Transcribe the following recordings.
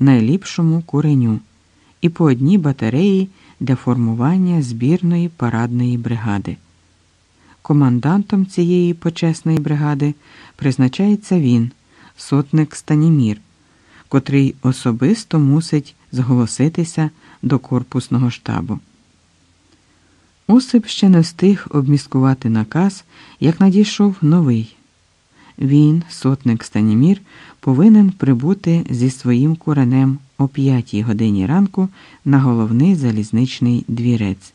найліпшому куреню і по одній батареї для формування збірної парадної бригади. Командантом цієї почесної бригади призначається він, сотник Станімір, котрий особисто мусить зголоситися до корпусного штабу. Осип ще не встиг обміскувати наказ, як надійшов новий. Він, сотник Станімір, повинен прибути зі своїм куренем о п'ятій годині ранку на головний залізничний двірець.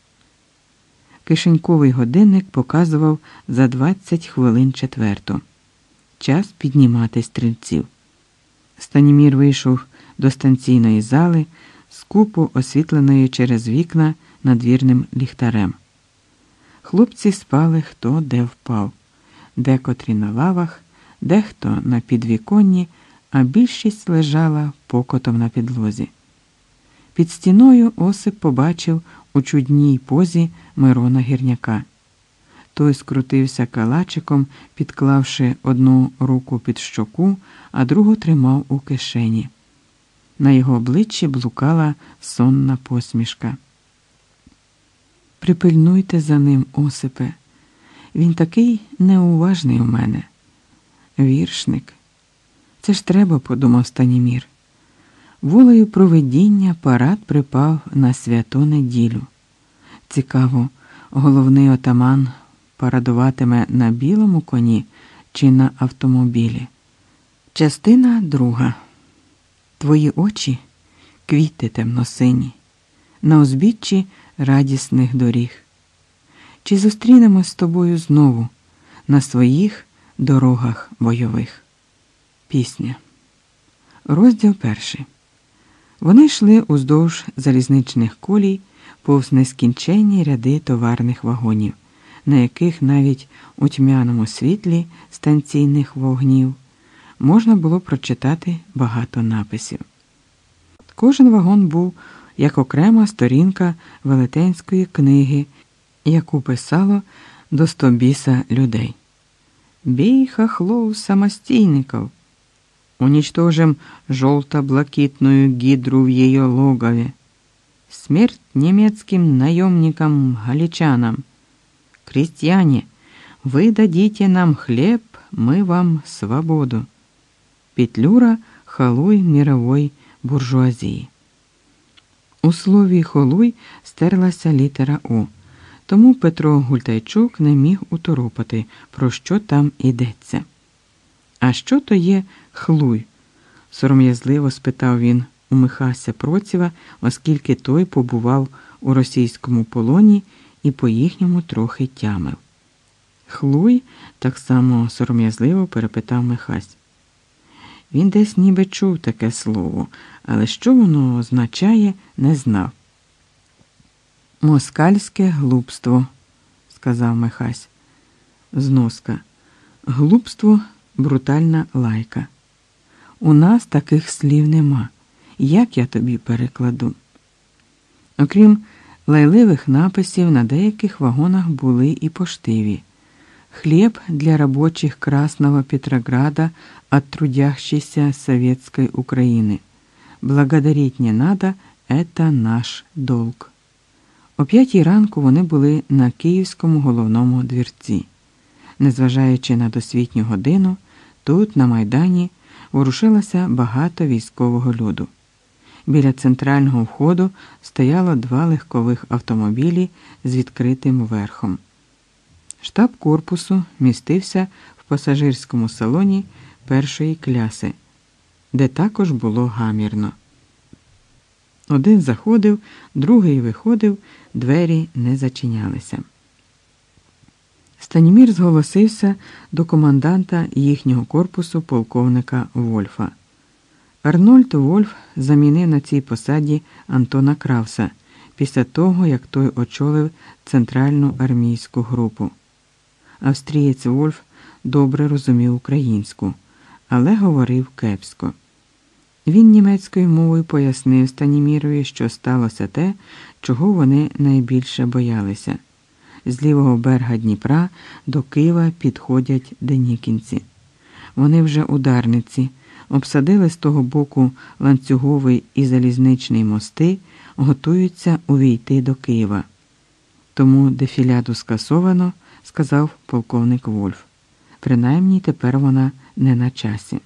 Кишеньковий годинник показував за 20 хвилин четверту. Час піднімати стрільців. Станімір вийшов до станційної зали, скупо освітленої через вікна надвірним ліхтарем. Хлопці спали хто де впав, декотрі на лавах, дехто на підвіконні, а більшість лежала покотом на підлозі. Під стіною Осип побачив у чудній позі Мирона гірняка. Той скрутився калачиком, підклавши одну руку під щоку, а другу тримав у кишені. На його обличчі блукала сонна посмішка. Припильнуйте за ним, Осипе. Він такий неуважний у мене. Віршник. Це ж треба, подумав Станімір. Волею провидіння парад припав на святу неділю. Цікаво, головний отаман парадуватиме на білому коні чи на автомобілі. Частина друга. Твої очі квіти темносині, на узбіччі радісних доріг. Чи зустрінемось з тобою знову на своїх дорогах бойових? Пісня. Розділ перший. Вони йшли уздовж залізничних колій повз нескінченні ряди товарних вагонів, на яких навіть у тьмяному світлі станційних вогнів можна було прочитати багато написів. Кожен вагон був як окрема сторінка велетенської книги, яку писало до стобіса людей. Бій хохлов самостійников. Уничтожим желто-блакитную гидру в ее логове. Смерть немецким наемникам-галичанам. Крестьяне, вы дадите нам хлеб, мы вам свободу. Петлюра халуй мировой буржуазії. У слові холуй стерлася літера У, тому Петро Гультайчук не міг уторопати, про що там ідеться. А що то є хлуй? сором'язливо спитав він у Михася Процєва, оскільки той побував у російському полоні і по їхньому трохи тямив. Хлуй так само сором'язливо перепитав Михась. Він десь ніби чув таке слово, але що воно означає, не знав. Москальське глупство, сказав Михась. Зноска. Глупство брутальна лайка. У нас таких слів нема. Як я тобі перекладу? Окрім лайливих написів, на деяких вагонах були і поштиві. Хлеб для рабочих Красного Петрограда от трудящейся советской Украины. Благодарить не надо, это наш долг. О п'ятій ранку вони були на київському головному двірці. Незважаючи на досвітню годину, тут, на Майдані, ворушилося багато військового люду. Біля центрального входу стояло два легкових автомобілі з відкритим верхом. Штаб корпусу містився в пасажирському салоні першої кляси, де також було гамірно. Один заходив, другий виходив, двері не зачинялися. Станімір зголосився до команданта їхнього корпусу полковника Вольфа. Арнольд Вольф замінив на цій посаді Антона Кравса після того, як той очолив центральну армійську групу. Австрієць Вольф добре розумів українську, але говорив кепсько. Він німецькою мовою пояснив Станімірові, що сталося те, чого вони найбільше боялися. З лівого берега Дніпра до Києва підходять денікінці. Вони вже ударниці, обсадили з того боку ланцюговий і залізничний мости, готуються увійти до Києва. Тому дефіляду скасовано, сказав полковник Вольф. Принаймні тепер вона не на часі.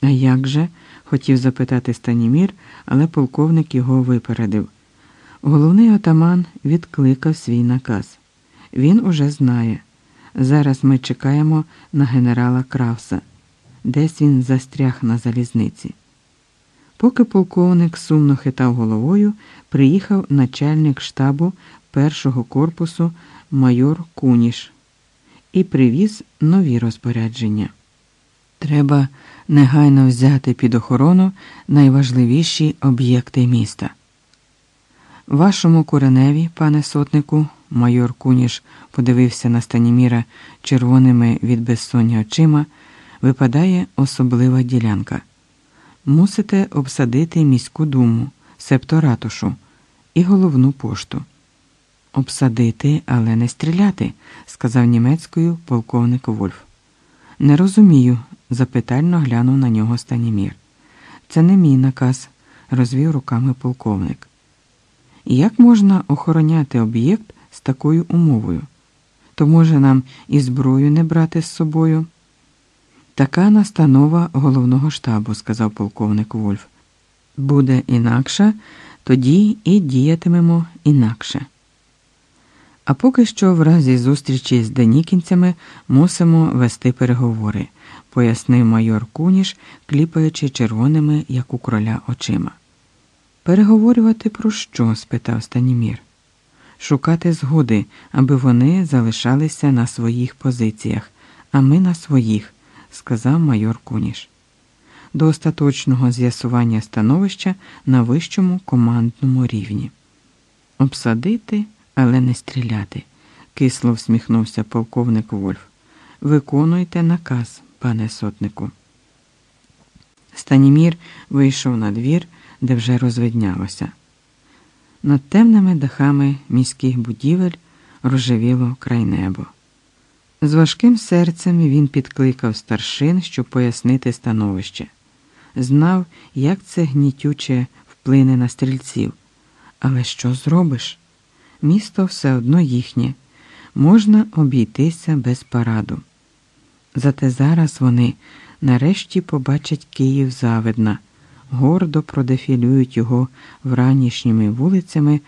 А як же? Хотів запитати Станімір, але полковник його випередив. Головний отаман відкликав свій наказ. Він уже знає. Зараз ми чекаємо на генерала Кравса. Десь він застряг на залізниці. Поки полковник сумно хитав головою, приїхав начальник штабу першого корпусу майор Куніш і привіз нові розпорядження. Треба негайно взяти під охорону найважливіші об'єкти міста. Вашому кореневі, пане сотнику, майор Куніш подивився на Станіміра червоними від безсоння очима, випадає особлива ділянка. Мусите обсадити міську думу, септо ратушу і головну пошту. Обсадити, але не стріляти, сказав німецькою полковник Вольф. Не розумію, запитально глянув на нього Станімір. Це не мій наказ, розвів руками полковник. Як можна охороняти об'єкт з такою умовою? То може нам і зброю не брати з собою? Така настанова головного штабу, сказав полковник Вольф. Буде інакша, тоді і діятимемо інакше. А поки що, в разі зустрічі з денікінцями, мусимо вести переговори, пояснив майор Куніш, кліпаючи червоними, як у кроля, очима. Переговорювати про що? спитав Станімір. Шукати згоди, аби вони залишалися на своїх позиціях, а ми на своїх, сказав майор Куніш. До остаточного з'ясування становища на вищому командному рівні. Обсадити, але не стріляти, кисло всміхнувся полковник Вольф. Виконуйте наказ, пане сотнику. Станімір вийшов на двір, де вже розвиднялося. Над темними дахами міських будівель рожевіло край небо. З важким серцем він підкликав старшин, щоб пояснити становище. Знав, як це гнітюче вплине на стрільців. Але що зробиш? Місто все одно їхнє, можна обійтися без параду. Зате зараз вони нарешті побачать Київ завидна, гордо продефілюють його вранішніми вулицями.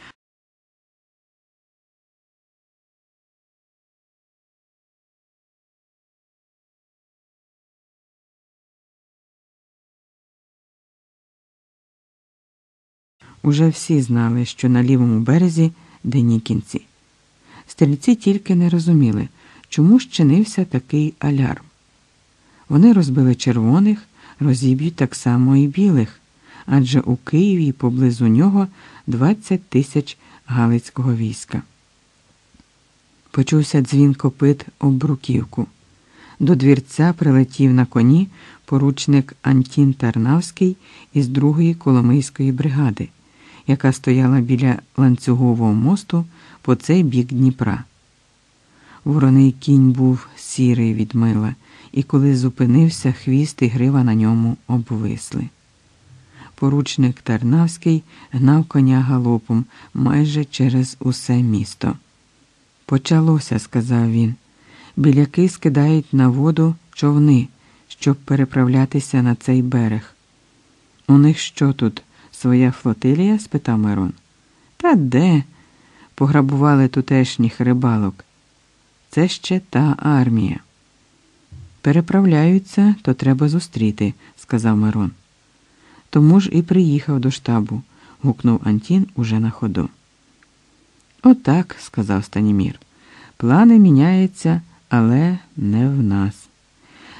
Уже всі знали, що на лівому березі денікінці. Стрільці тільки не розуміли, чому щинився такий алярм. Вони розбили червоних, розіб'ють так само і білих, адже у Києві поблизу нього 20 тисяч галицького війська. Почувся дзвін копит об бруківку. До двірця прилетів на коні поручник Антін Тарнавський із другої Коломийської бригади, яка стояла біля ланцюгового мосту по цей бік Дніпра. Вороний кінь був сірий від мила, і коли зупинився, хвіст і грива на ньому обвисли. Поручник Тарнавський гнав коня галопом майже через усе місто. Почалося, сказав він. Біляки скидають на воду човни, щоб переправлятися на цей берег. У них що тут, своя флотилія? спитав Мирон. Та де? Пограбували тутешніх рибалок. Це ще та армія. Переправляються, то треба зустріти, сказав Мирон. Тому ж і приїхав до штабу, гукнув Антін уже на ходу. Отак, сказав Станімір. Плани міняються, але не в нас.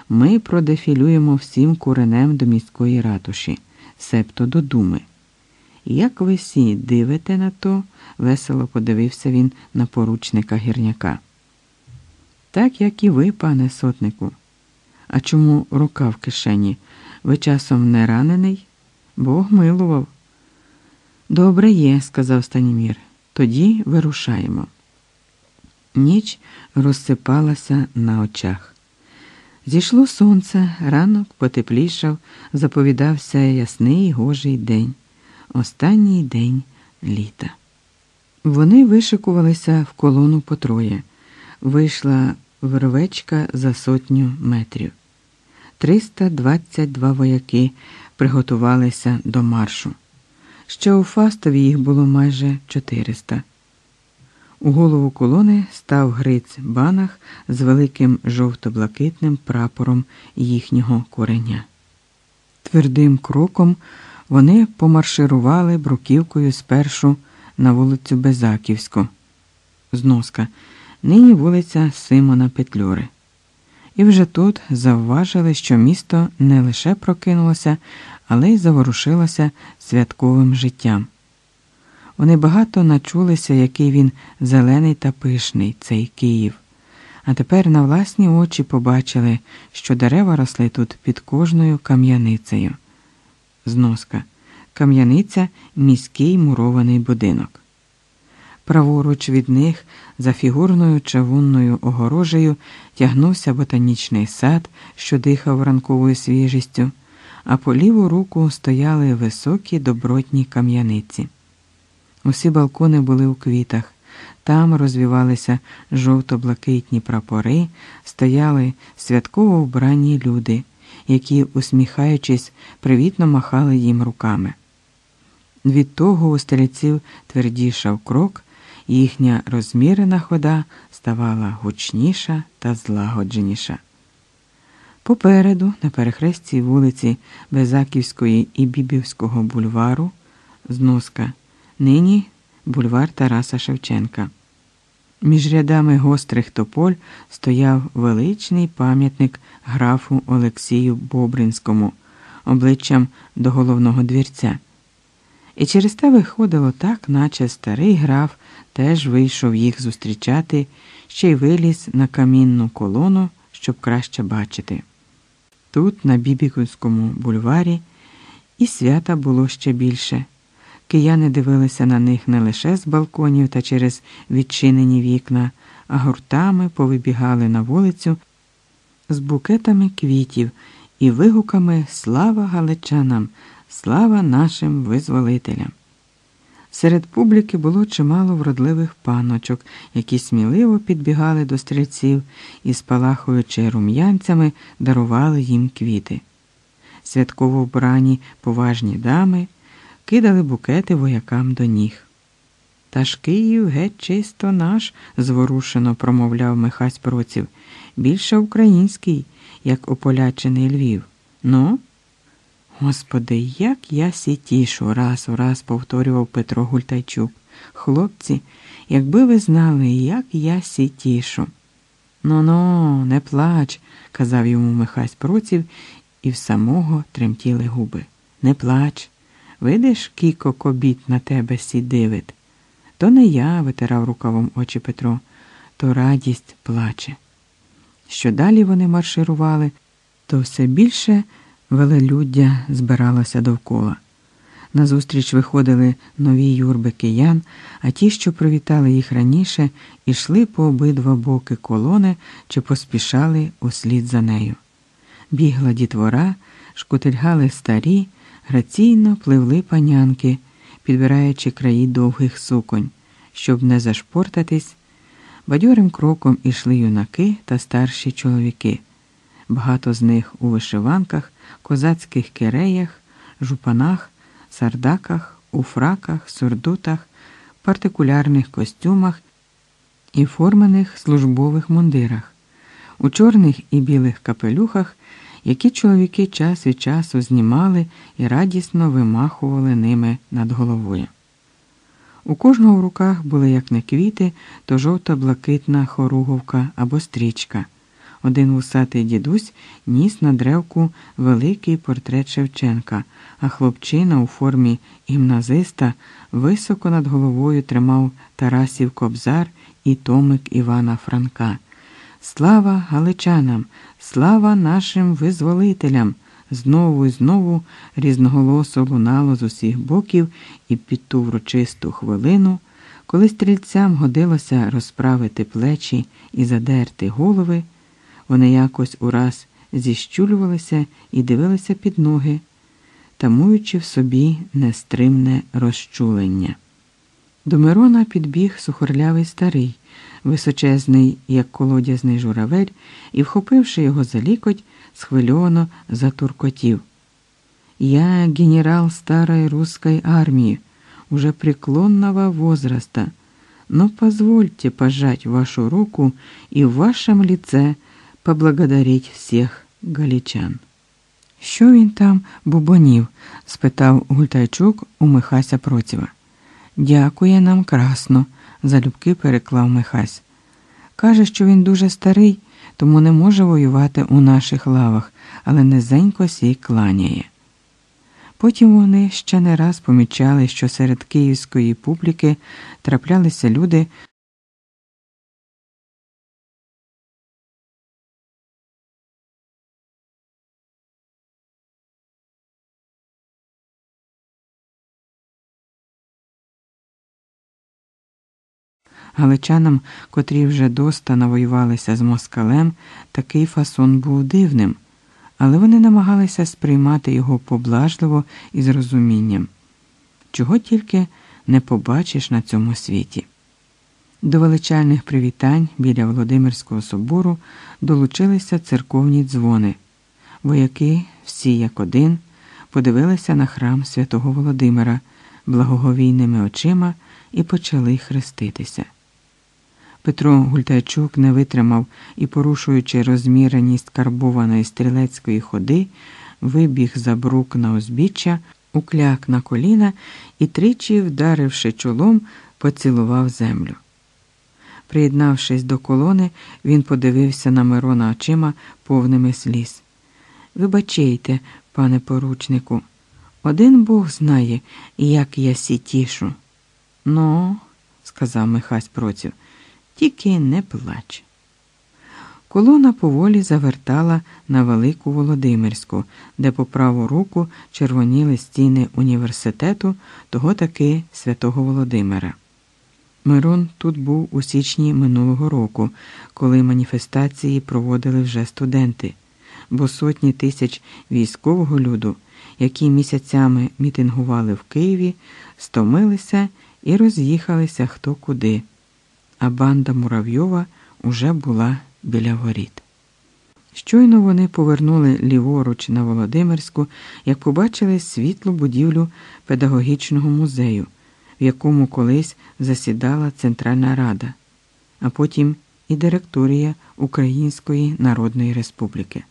Ми продефілюємо всім куренем до міської ратуші, септо до думи. Як ви всі дивите на то, весело подивився він на поручника гірняка. Так, як і ви, пане сотнику. А чому рука в кишені? Ви часом не ранений? Бог милував. Добре є, сказав Станімір. Тоді вирушаємо. Ніч розсипалася на очах. Зійшло сонце, ранок потеплішав, заповідався ясний гожий день, останній день літа. Вони вишикувалися в колону по троє. Вийшла вервечка за сотню метрів. 322 вояки приготувалися до маршу. Ще у Фастові їх було майже 400. У голову колони став Гриць Банах з великим жовто-блакитним прапором їхнього кореня. Твердим кроком вони помарширували бруківкою спершу на вулицю Безаківську. Зноска. Нині вулиця Симона Петлюри. І вже тут завважили, що місто не лише прокинулося, але й заворушилося святковим життям. Вони багато начулися, який він зелений та пишний, цей Київ. А тепер на власні очі побачили, що дерева росли тут під кожною кам'яницею. Зноска. Кам'яниця міський мурований будинок. Праворуч від них, за фігурною чавунною огорожею, тягнувся ботанічний сад, що дихав ранковою свіжістю, а по ліву руку стояли високі добротні кам'яниці. Усі балкони були у квітах, там розвівалися жовто-блакитні прапори, стояли святково вбрані люди, які, усміхаючись, привітно махали їм руками. Від того у стрільців твердішав крок, їхня розмірена хода ставала гучніша та злагодженіша. Попереду, на перехресті вулиці Безаківської і Бібівського бульвару, зноска, нині бульвар Тараса Шевченка. Між рядами гострих тополь стояв величний пам'ятник графу Олексію Бобринському, обличчям до головного двірця. І через те виходило так, наче старий граф теж вийшов їх зустрічати, ще й виліз на камінну колону, щоб краще бачити. Тут, на Бібіківському бульварі, і свята було ще більше. Кияни дивилися на них не лише з балконів та через відчинені вікна, а гуртами повибігали на вулицю з букетами квітів і вигуками Слава галичанам! Слава нашим визволителям! Серед публіки було чимало вродливих паночок, які сміливо підбігали до стрільців і, спалахуючи рум'янцями, дарували їм квіти. Святково вбрані поважні дами кидали букети воякам до ніг. Та ж Київ геть чисто наш, зворушено промовляв Михась Проців, більше український, як ополячений Львів. Ну? Господи, як я сітішу, раз у раз повторював Петро Гультайчук. Хлопці, якби ви знали, як я сітішу. Ну ну, не плач, казав йому Михась Проців, і в самого тремтіли губи. Не плач. Видиш, кіко кобіт на тебе сідивить. То не я, витирав рукавом очі Петро, то радість плаче. Що далі вони марширували, то все більше велелюддя збиралося довкола. Назустріч виходили нові юрби киян, а ті, що привітали їх раніше, ішли по обидва боки колони чи поспішали услід за нею. Бігла дітвора, шкутильгали старі, граційно пливли панянки, підбираючи краї довгих суконь, щоб не зашпортатись. Бадьорим кроком ішли юнаки та старші чоловіки. Багато з них у вишиванках, козацьких киреях, жупанах, сардаках, у фраках, сурдутах, партикулярних костюмах і формених службових мундирах, у чорних і білих капелюхах, які чоловіки час від часу знімали і радісно вимахували ними над головою. У кожного в руках були як не квіти, то жовто-блакитна хоруговка або стрічка. Один вусатий дідусь ніс на древку великий портрет Шевченка, а хлопчина у формі гімназиста високо над головою тримав Тарасів Кобзар і томик Івана Франка. Слава галичанам, слава нашим визволителям! Знову і знову різноголосо лунало з усіх боків і під ту врочисту хвилину, коли стрільцям годилося розправити плечі і задерти голови. Вони якось ураз зіщулювалися і дивилися під ноги, тамуючи в собі нестримне розчулення. До Мирона підбіг сухорлявий старий, височезний, як колодязний журавель, і, вхопивши його за лікоть, схвильовано затуркотів. Я генерал старой русской армии, уже преклонного возраста, но позвольте пожать вашу руку и в вашем лице поблагодарить всіх галічан. Що він там бубонів? спитав Гультайчук у Михася Процєва. Дякує нам красно, залюбки переклав Михась. Каже, що він дуже старий, тому не може воювати у наших лавах, але низенько сій кланяє. Потім вони ще не раз помічали, що серед київської публіки траплялися люди. Галичанам, котрі вже доста навоювалися з москалем, такий фасон був дивним, але вони намагалися сприймати його поблажливо і з розумінням, чого тільки не побачиш на цьому світі. До величальних привітань біля Володимирського собору долучилися церковні дзвони. Вояки, всі як один, подивилися на храм святого Володимира благоговійними очима і почали хреститися. Петро Гультайчук не витримав і, порушуючи розміреність карбованої стрілецької ходи, вибіг за брук на узбіччя, укляк на коліна і тричі, вдаривши чолом, поцілував землю. Приєднавшись до колони, він подивився на Мирона очима повними сліз. Вибачайте, пане поручнику, один Бог знає, як я сі тішу. Ну, сказав Михась Проців, тільки не плач. Колона поволі завертала на Велику Володимирську, де по праву руку червоніли стіни університету, того таки святого Володимира. Мирон тут був у січні минулого року, коли маніфестації проводили вже студенти, бо сотні тисяч військового люду, які місяцями мітингували в Києві, стомилися і роз'їхалися хто куди, а банда Муравйова уже була біля воріт. Щойно вони повернули ліворуч на Володимирську, як побачили світлу будівлю педагогічного музею, в якому колись засідала Центральна Рада, а потім і директорія Української Народної Республіки.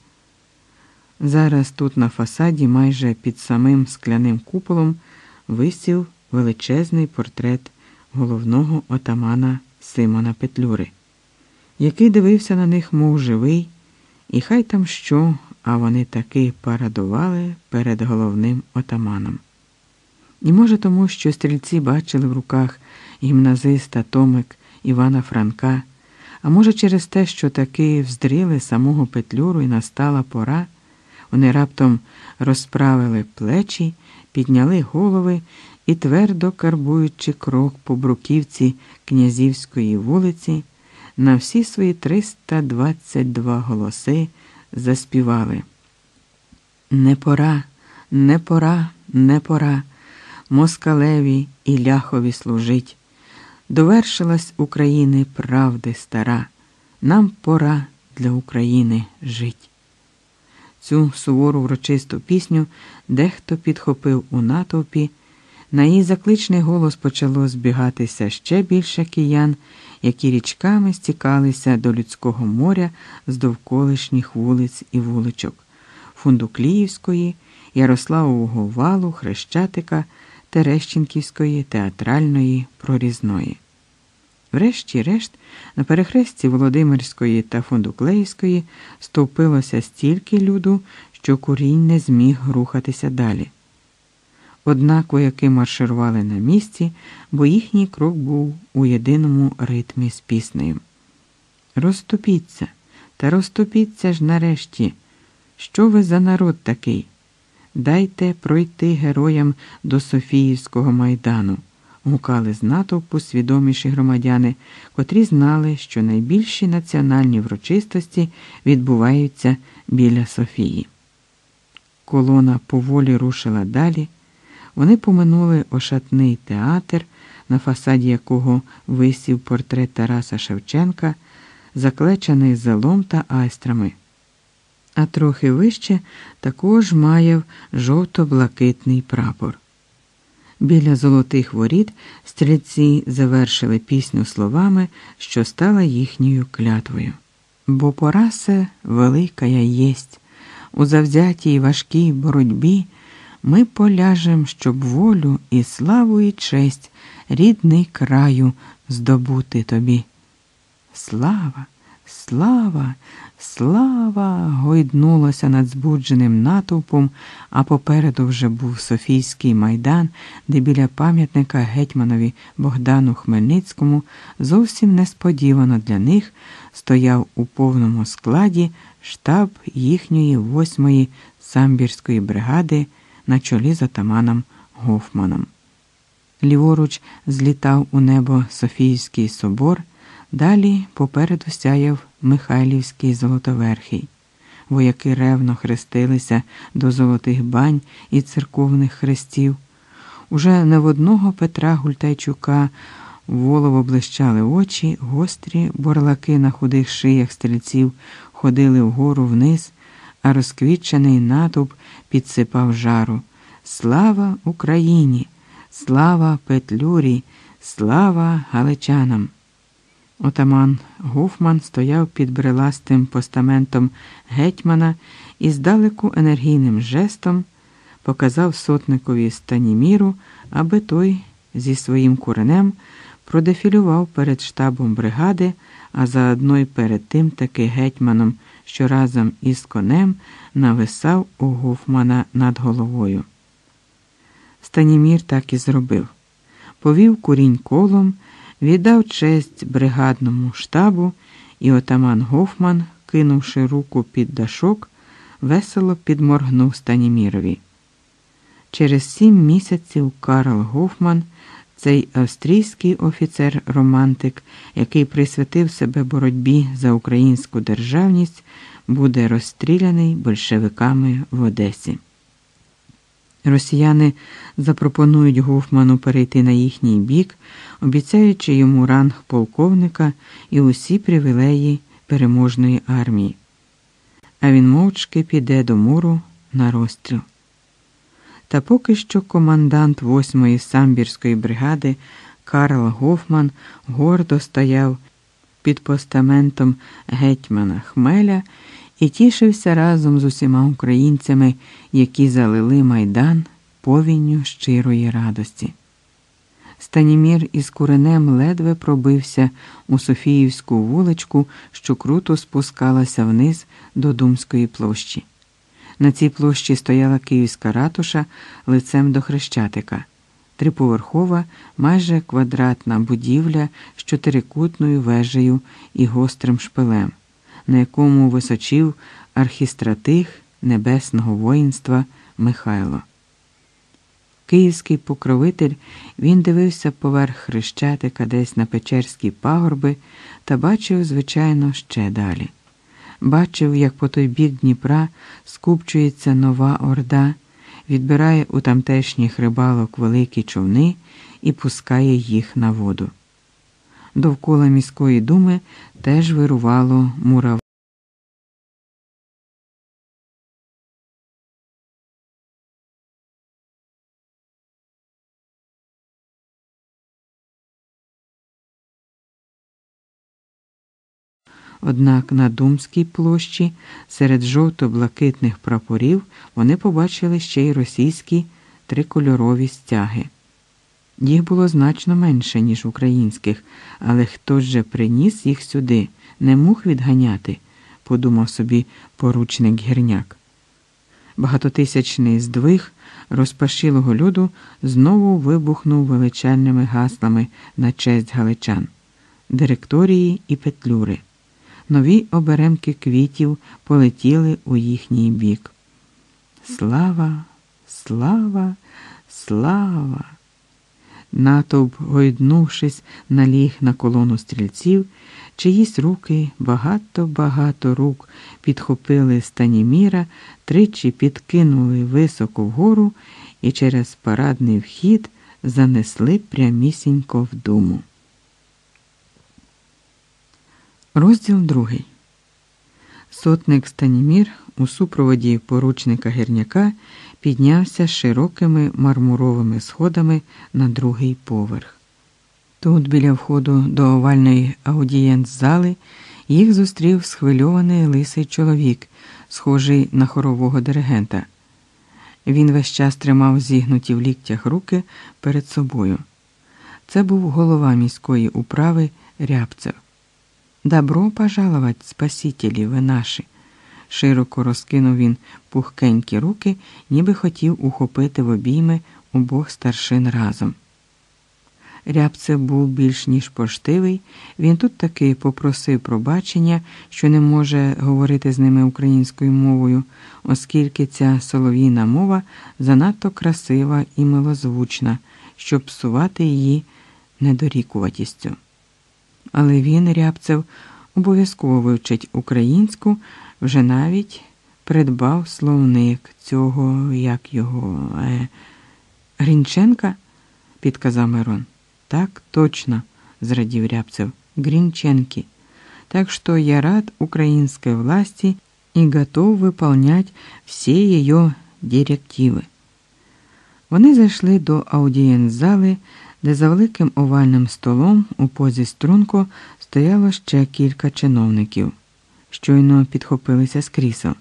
Зараз тут на фасаді, майже під самим скляним куполом, висів величезний портрет головного отамана Симона Петлюри, який дивився на них, мов живий, і хай там що, а вони таки парадували перед головним отаманом. І може тому, що стрільці бачили в руках гімназиста Томик Івана Франка, а може через те, що таки вздріли самого Петлюру і настала пора, вони раптом розправили плечі, підняли голови і, твердо карбуючи крок по бруківці князівської вулиці, на всі свої 322 голоси заспівали. Не пора, не пора, не пора, москалеві і ляхові служить. Довершилась України правди стара, нам пора для України жить. Цю сувору врочисту пісню дехто підхопив у натовпі. На її закличний голос почало збігатися ще більше киян, які річками стікалися до людського моря з довколишніх вулиць і вуличок Фундукліївської, Ярославового валу, Хрещатика, Терещенківської, театральної, прорізної. Врешті-решт, на перехресті Володимирської та Фундуклеївської стовпилося стільки люду, що курінь не зміг рухатися далі. Однак вояки марширували на місці, бо їхній крок був у єдиному ритмі з піснею. Розступіться, та розступіться ж нарешті. Що ви за народ такий? Дайте пройти героям до Софіївського майдану. гукали з натовпу свідоміші громадяни, котрі знали, що найбільші національні врочистості відбуваються біля Софії. Колона поволі рушила далі. Вони поминули ошатний театр, на фасаді якого висів портрет Тараса Шевченка, заклечений зелом та айстрами. А трохи вище також маяв жовто-блакитний прапор. Біля золотих воріт стрільці завершили пісню словами, що стала їхньою клятвою. Бо пора се велика я єсть, у завзятій важкій боротьбі ми поляжем, щоб волю і славу і честь рідний краю здобути тобі. Слава, слава, слава! гойднулося над збудженим натовпом, а попереду вже був Софійський майдан, де біля пам'ятника гетьманові Богдану Хмельницькому зовсім несподівано для них стояв у повному складі штаб їхньої восьмої самбірської бригади на чолі з отаманом Гофманом. Ліворуч злітав у небо Софійський собор, далі попереду сяяв Михайлівський Золотоверхий. Вояки ревно хрестилися до золотих бань і церковних хрестів. Уже не в одного Петра Гультайчука волово блищали очі, гострі борлаки на худих шиях стрільців ходили вгору вниз, а розквітчений натовп підсипав жару. Слава Україні! Слава Петлюрі, слава галичанам! Отаман Гофман стояв під бреластим постаментом гетьмана і здалеку енергійним жестом показав сотникові станіміру, аби той зі своїм куренем продефілював перед штабом бригади, а заодно й перед тим таки гетьманом, що разом із конем нависав у Гофмана над головою. Станімір так і зробив. Повів курінь колом, віддав честь бригадному штабу, і отаман Гофман, кинувши руку під дашок, весело підморгнув Станімірові. Через сім місяців Карл Гофман, цей австрійський офіцер-романтик, який присвятив себе боротьбі за українську державність, буде розстріляний большевиками в Одесі. Росіяни запропонують Гофману перейти на їхній бік, обіцяючи йому ранг полковника і усі привілеї переможної армії. А він мовчки піде до муру на розстріл. Та поки що командант 8-ї самбірської бригади Карл Гофман гордо стояв під постаментом гетьмана Хмеля і тішився разом з усіма українцями, які залили майдан повінню щирої радості. Станімір із куренем ледве пробився у Софіївську вуличку, що круто спускалася вниз до Думської площі. На цій площі стояла київська ратуша лицем до Хрещатика, триповерхова, майже квадратна будівля з чотирикутною вежею і гострим шпилем на якому височив архістратих небесного воїнства Михайло. Київський покровитель він дивився поверх хрещатика десь на Печерські пагорби та бачив, звичайно, ще далі. Бачив, як по той бік Дніпра скупчується нова орда, відбирає у тамтешніх рибалок великі човни і пускає їх на воду. Довкола міської думи теж вирувало мурав. Однак на Думській площі серед жовто-блакитних прапорів вони побачили ще й російські трикольорові стяги. Їх було значно менше, ніж українських, але хто же приніс їх сюди, не муг відганяти, подумав собі поручник гірняк. Багатотисячний здвиг розпашілого люду знову вибухнув величальними гаслами на честь галичан, директорії і петлюри. Нові оберемки квітів полетіли у їхній бік. Слава, слава, слава! Натовп, гойднувшись, наліг на колону стрільців, чиїсь руки, багато-багато рук підхопили Станіміра, тричі підкинули високо вгору і через парадний вхід занесли прямісінько в думу. Розділ другий. Сотник Станімір у супроводі поручника гірняка піднявся широкими мармуровими сходами на другий поверх. Тут, біля входу до овальної аудієнт-зали, їх зустрів схвильований лисий чоловік, схожий на хорового диригента. Він весь час тримав зігнуті в ліктях руки перед собою. Це був голова міської управи Рябцев. Добро пожаловать, спасителі ви наші. Широко розкинув він пухкенькі руки, ніби хотів ухопити в обійми обох старшин разом. Рябцев був більш ніж поштивий, він тут таки попросив пробачення, що не може говорити з ними українською мовою, оскільки ця солов'їна мова занадто красива і милозвучна, щоб псувати її недорікуватістю. Але він, Рябцев, обов'язково вивчить українську, вже навіть придбав словник цього, як його, е, Грінченка, підказав Мирон. Так точно, зрадів Рябцев, Гринченки. Так что я рад украинской власти и готов выполнять всі її директиви. Вони зайшли до аудієнт-зали, де за великим овальним столом у позі струнку стояло ще кілька чиновників, щойно підхопилися з крісел.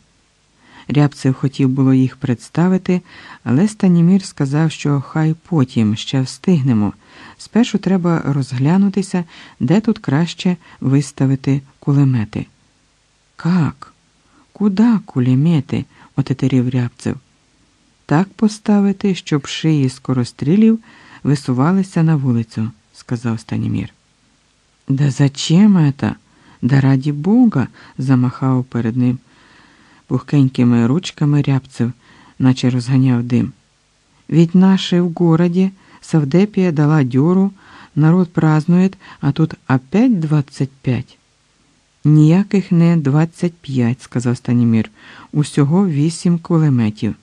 Рябцев хотів було їх представити, але Станімір сказав, що хай потім ще встигнемо. Спершу треба розглянутися, де тут краще виставити кулемети. Как? Куда кулемети? отетерів Рябцев. Так поставити, щоб шиї скорострілів висувалися на вулицю, сказав Станімір. Да зачем это? Да раді Бога, замахав перед ним пухкенькими ручками рябцев, наче розганяв дим. Ведь наши в городе Савдепия дала дёру, народ празднует, а тут опять двадцять п'ять. Ніяких не двадцять п'ять, сказав Станімір, усього вісім кулеметів.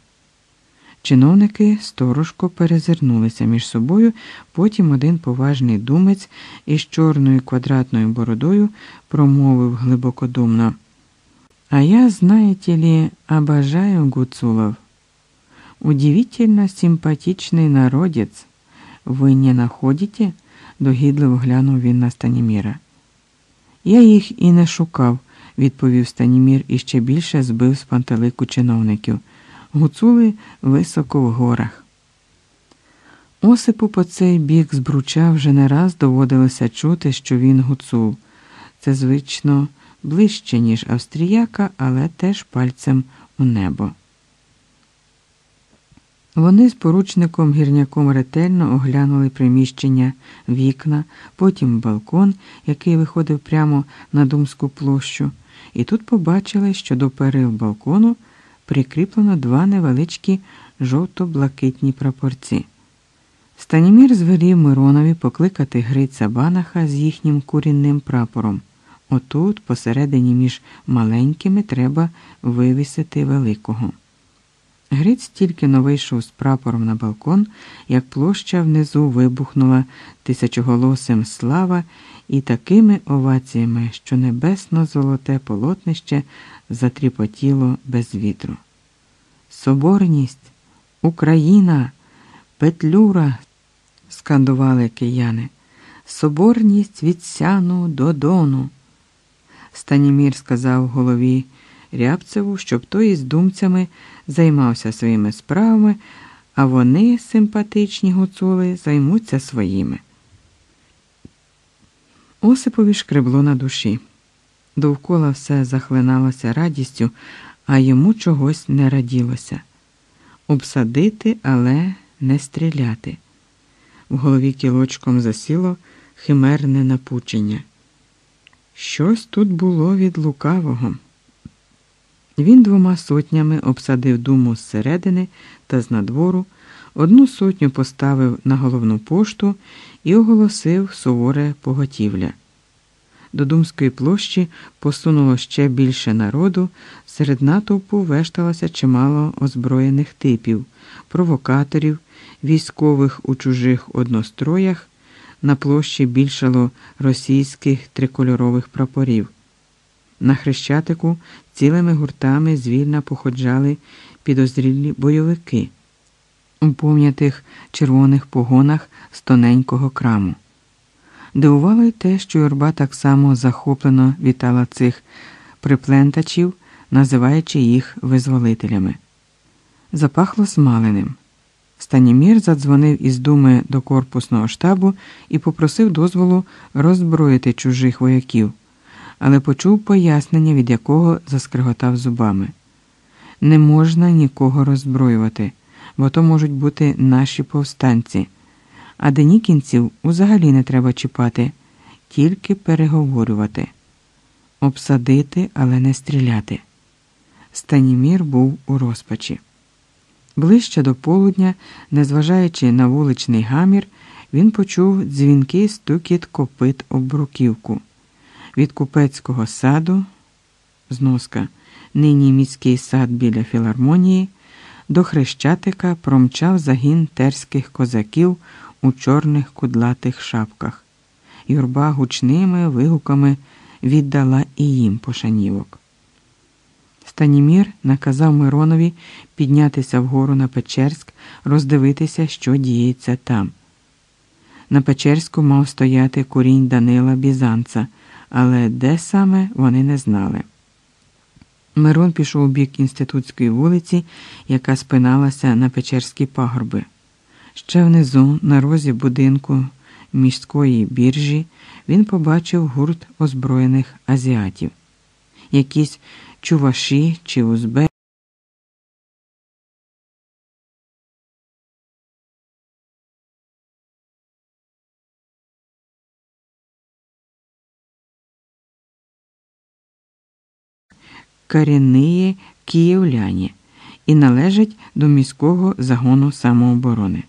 Чиновники сторожко перезирнулися між собою, потім один поважний думець із чорною квадратною бородою промовив глибокодумно. А я, знаете ли, обожаю Гуцулов. Удивительно симпатичный народец. Ви не находите? догідливо глянув він на Станіміра. Я їх і не шукав, відповів Станімір і ще більше збив з пантелику чиновників. Гуцули високо в горах. Осипу по цей бік збруча вже не раз доводилося чути, що він гуцул. Це звично ближче, ніж австріяка, але теж пальцем у небо. Вони з поручником гірняком ретельно оглянули приміщення, вікна, потім балкон, який виходив прямо на Думську площу, і тут побачили, що до перил балкону прикріплено два невеличкі жовто-блакитні прапорці. Станімір звелів Миронові покликати Гриця Банаха з їхнім курінним прапором. Отут, посередині між маленькими, треба вивісити великого. Гриць тільки но вийшов з прапором на балкон, як площа внизу вибухнула тисячоголосим слава і такими оваціями, що небесно-золоте полотнище затріпотіло без вітру. Соборність, Україна, Петлюра, скандували кияни. Соборність від сяну до дону. Станімір сказав голові Рябцеву, щоб той із думцями займався своїми справами, а вони, симпатичні гуцули, займуться своїми. Осипові шкребло на душі. Довкола все захлиналося радістю, а йому чогось не раділося обсадити, але не стріляти. В голові кілочком засіло химерне напучення. Щось тут було від лукавого. Він двома сотнями обсадив думу зсередини та з надвору, Одну сотню поставив на головну пошту і оголосив суворе поготівля. До Думської площі посунуло ще більше народу, серед натовпу вешталося чимало озброєних типів, провокаторів, військових у чужих одностроях, на площі більшало російських трикольорових прапорів. На хрещатику цілими гуртами звільно походжали підозрілі бойовики у пом'ятих червоних погонах з тоненького краму. Дивувало й те, що юрба так само захоплено вітала цих приплентачів, називаючи їх визволителями. Запахло смаленим. Станімір задзвонив із думи до корпусного штабу і попросив дозволу роззброїти чужих вояків, але почув пояснення, від якого заскриготав зубами. Не можна нікого роззброювати, бо то можуть бути наші повстанці а денікінців узагалі не треба чіпати, тільки переговорювати, обсадити, але не стріляти. Станімір був у розпачі. Ближче до полудня, незважаючи на вуличний гамір, він почув дзвінкий стукіт копит об бруківку. Від купецького саду, зноска, нині міський сад біля філармонії, до Хрещатика промчав загін терських козаків у чорних кудлатих шапках. Юрба гучними вигуками віддала і їм пошанівок. Станімір наказав Миронові піднятися вгору на Печерськ, роздивитися, що діється там. На Печерську мав стояти курінь Данила Бізанца, але де саме вони не знали. Мирон пішов у бік інститутської вулиці, яка спиналася на Печерські пагорби. Ще внизу, на розі будинку міської біржі, він побачив гурт озброєних азіатів, якісь чуваші чи узбе. Корінні київляні і належать до міського загону самооборони.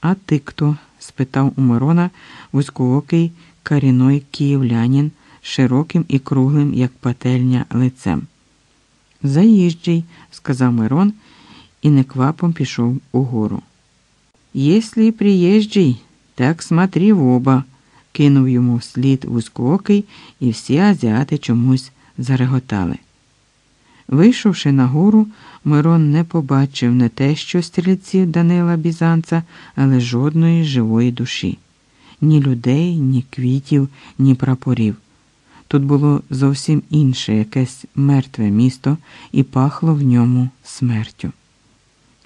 А ти хто? спитав у Мирона вузькоокий каріной київлянин широким і круглим, як пательня, лицем. Заїжджий, сказав Мирон і неквапом пішов угору. Єслі приїжджий, так смотри в оба, кинув йому вслід вузькоокий, і всі азіати чомусь зареготали. Вийшовши на гору, Мирон не побачив не те, що стрільців Данила Бізанца, але жодної живої душі ні людей, ні квітів, ні прапорів. Тут було зовсім інше якесь мертве місто і пахло в ньому смертю.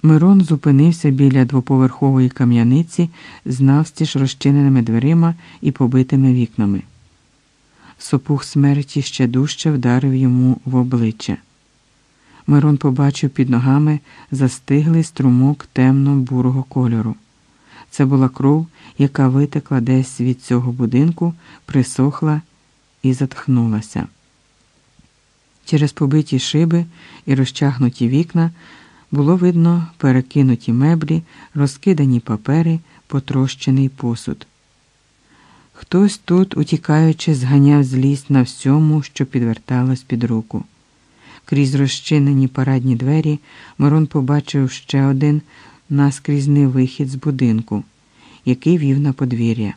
Мирон зупинився біля двоповерхової кам'яниці з навстіж розчиненими дверима і побитими вікнами. Сопух смерті ще дужче вдарив йому в обличчя. Мирон побачив під ногами застиглий струмок темно-бурого кольору. Це була кров, яка витекла десь від цього будинку, присохла і затхнулася. Через побиті шиби і розчахнуті вікна було видно перекинуті меблі, розкидані папери, потрощений посуд. Хтось тут, утікаючи, зганяв злість на всьому, що підверталось під руку. Крізь розчинені парадні двері Мирон побачив ще один наскрізний вихід з будинку, який вів на подвір'я.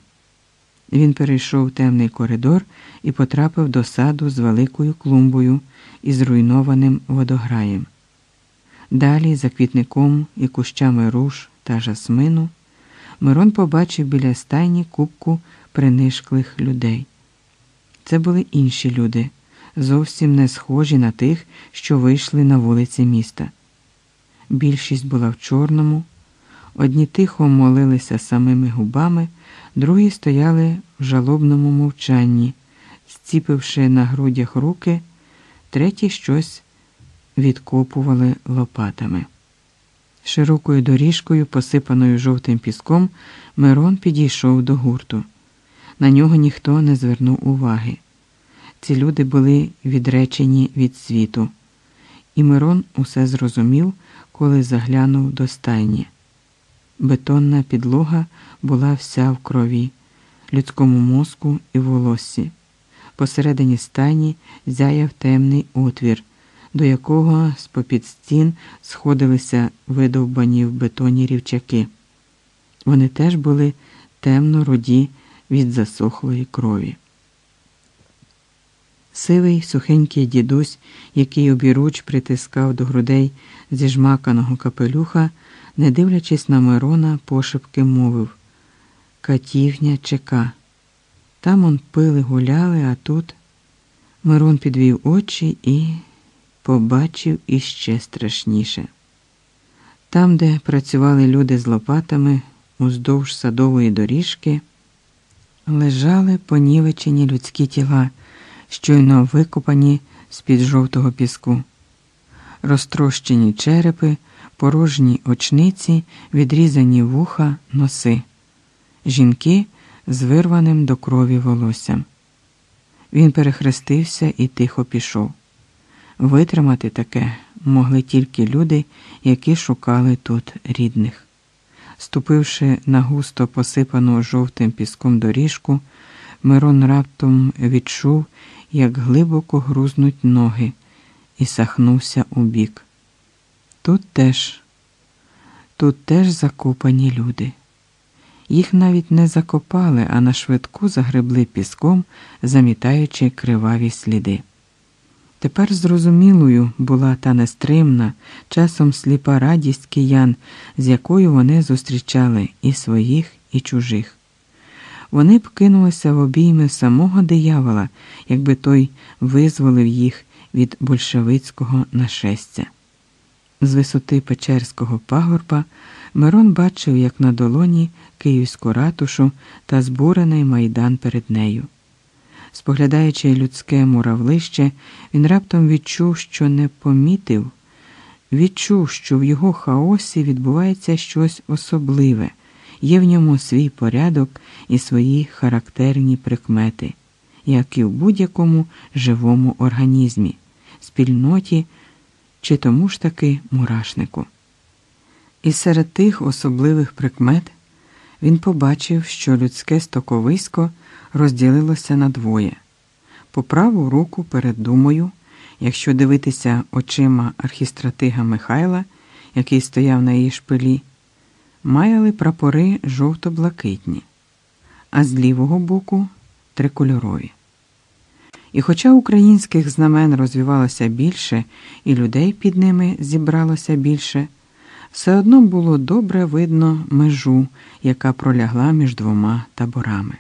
Він перейшов темний коридор і потрапив до саду з великою клумбою і зруйнованим водограєм. Далі, за квітником і кущами руш та жасмину, Мирон побачив біля стайні кубку принишклих людей. Це були інші люди зовсім не схожі на тих, що вийшли на вулиці міста. Більшість була в чорному, одні тихо молилися самими губами, другі стояли в жалобному мовчанні, зціпивши на грудях руки, треті щось відкопували лопатами. Широкою доріжкою, посипаною жовтим піском, Мирон підійшов до гурту. На нього ніхто не звернув уваги. Ці люди були відречені від світу, і Мирон усе зрозумів, коли заглянув до стайні. Бетонна підлога була вся в крові, людському мозку і волоссі. Посередині стайні зяяв темний отвір, до якого з попід стін сходилися видовбані в бетоні рівчаки. Вони теж були темно руді від засохлої крові. Сивий сухенький дідусь, який обіруч притискав до грудей зіжмаканого капелюха, не дивлячись на Мирона, пошепки мовив Катівня чека. Там он пили, гуляли, а тут Мирон підвів очі і побачив іще страшніше. Там, де працювали люди з лопатами уздовж садової доріжки, лежали понівечені людські тіла, щойно викопані з-під жовтого піску, розтрощені черепи, порожні очниці, відрізані вуха, носи, жінки з вирваним до крові волоссям. Він перехрестився і тихо пішов. Витримати таке могли тільки люди, які шукали тут рідних. Ступивши на густо посипану жовтим піском доріжку, Мирон раптом відчув, як глибоко грузнуть ноги, і сахнувся у бік. Тут теж, тут теж закопані люди. Їх навіть не закопали, а на швидку загребли піском, замітаючи криваві сліди. Тепер зрозумілою була та нестримна, часом сліпа радість киян, з якою вони зустрічали і своїх, і чужих. Вони б кинулися в обійми самого диявола, якби той визволив їх від большевицького нашестя. З висоти Печерського пагорба Мирон бачив, як на долоні київську ратушу та збурений майдан перед нею. Споглядаючи людське муравлище, він раптом відчув, що не помітив, відчув, що в його хаосі відбувається щось особливе, є в ньому свій порядок і свої характерні прикмети, як і в будь-якому живому організмі, спільноті чи тому ж таки мурашнику. І серед тих особливих прикмет він побачив, що людське стоковисько розділилося на двоє. По праву руку перед думою, якщо дивитися очима архістратига Михайла, який стояв на її шпилі, маяли прапори жовто-блакитні, а з лівого боку трикольорові. І хоча українських знамен розвивалося більше, і людей під ними зібралося більше, все одно було добре видно межу, яка пролягла між двома таборами.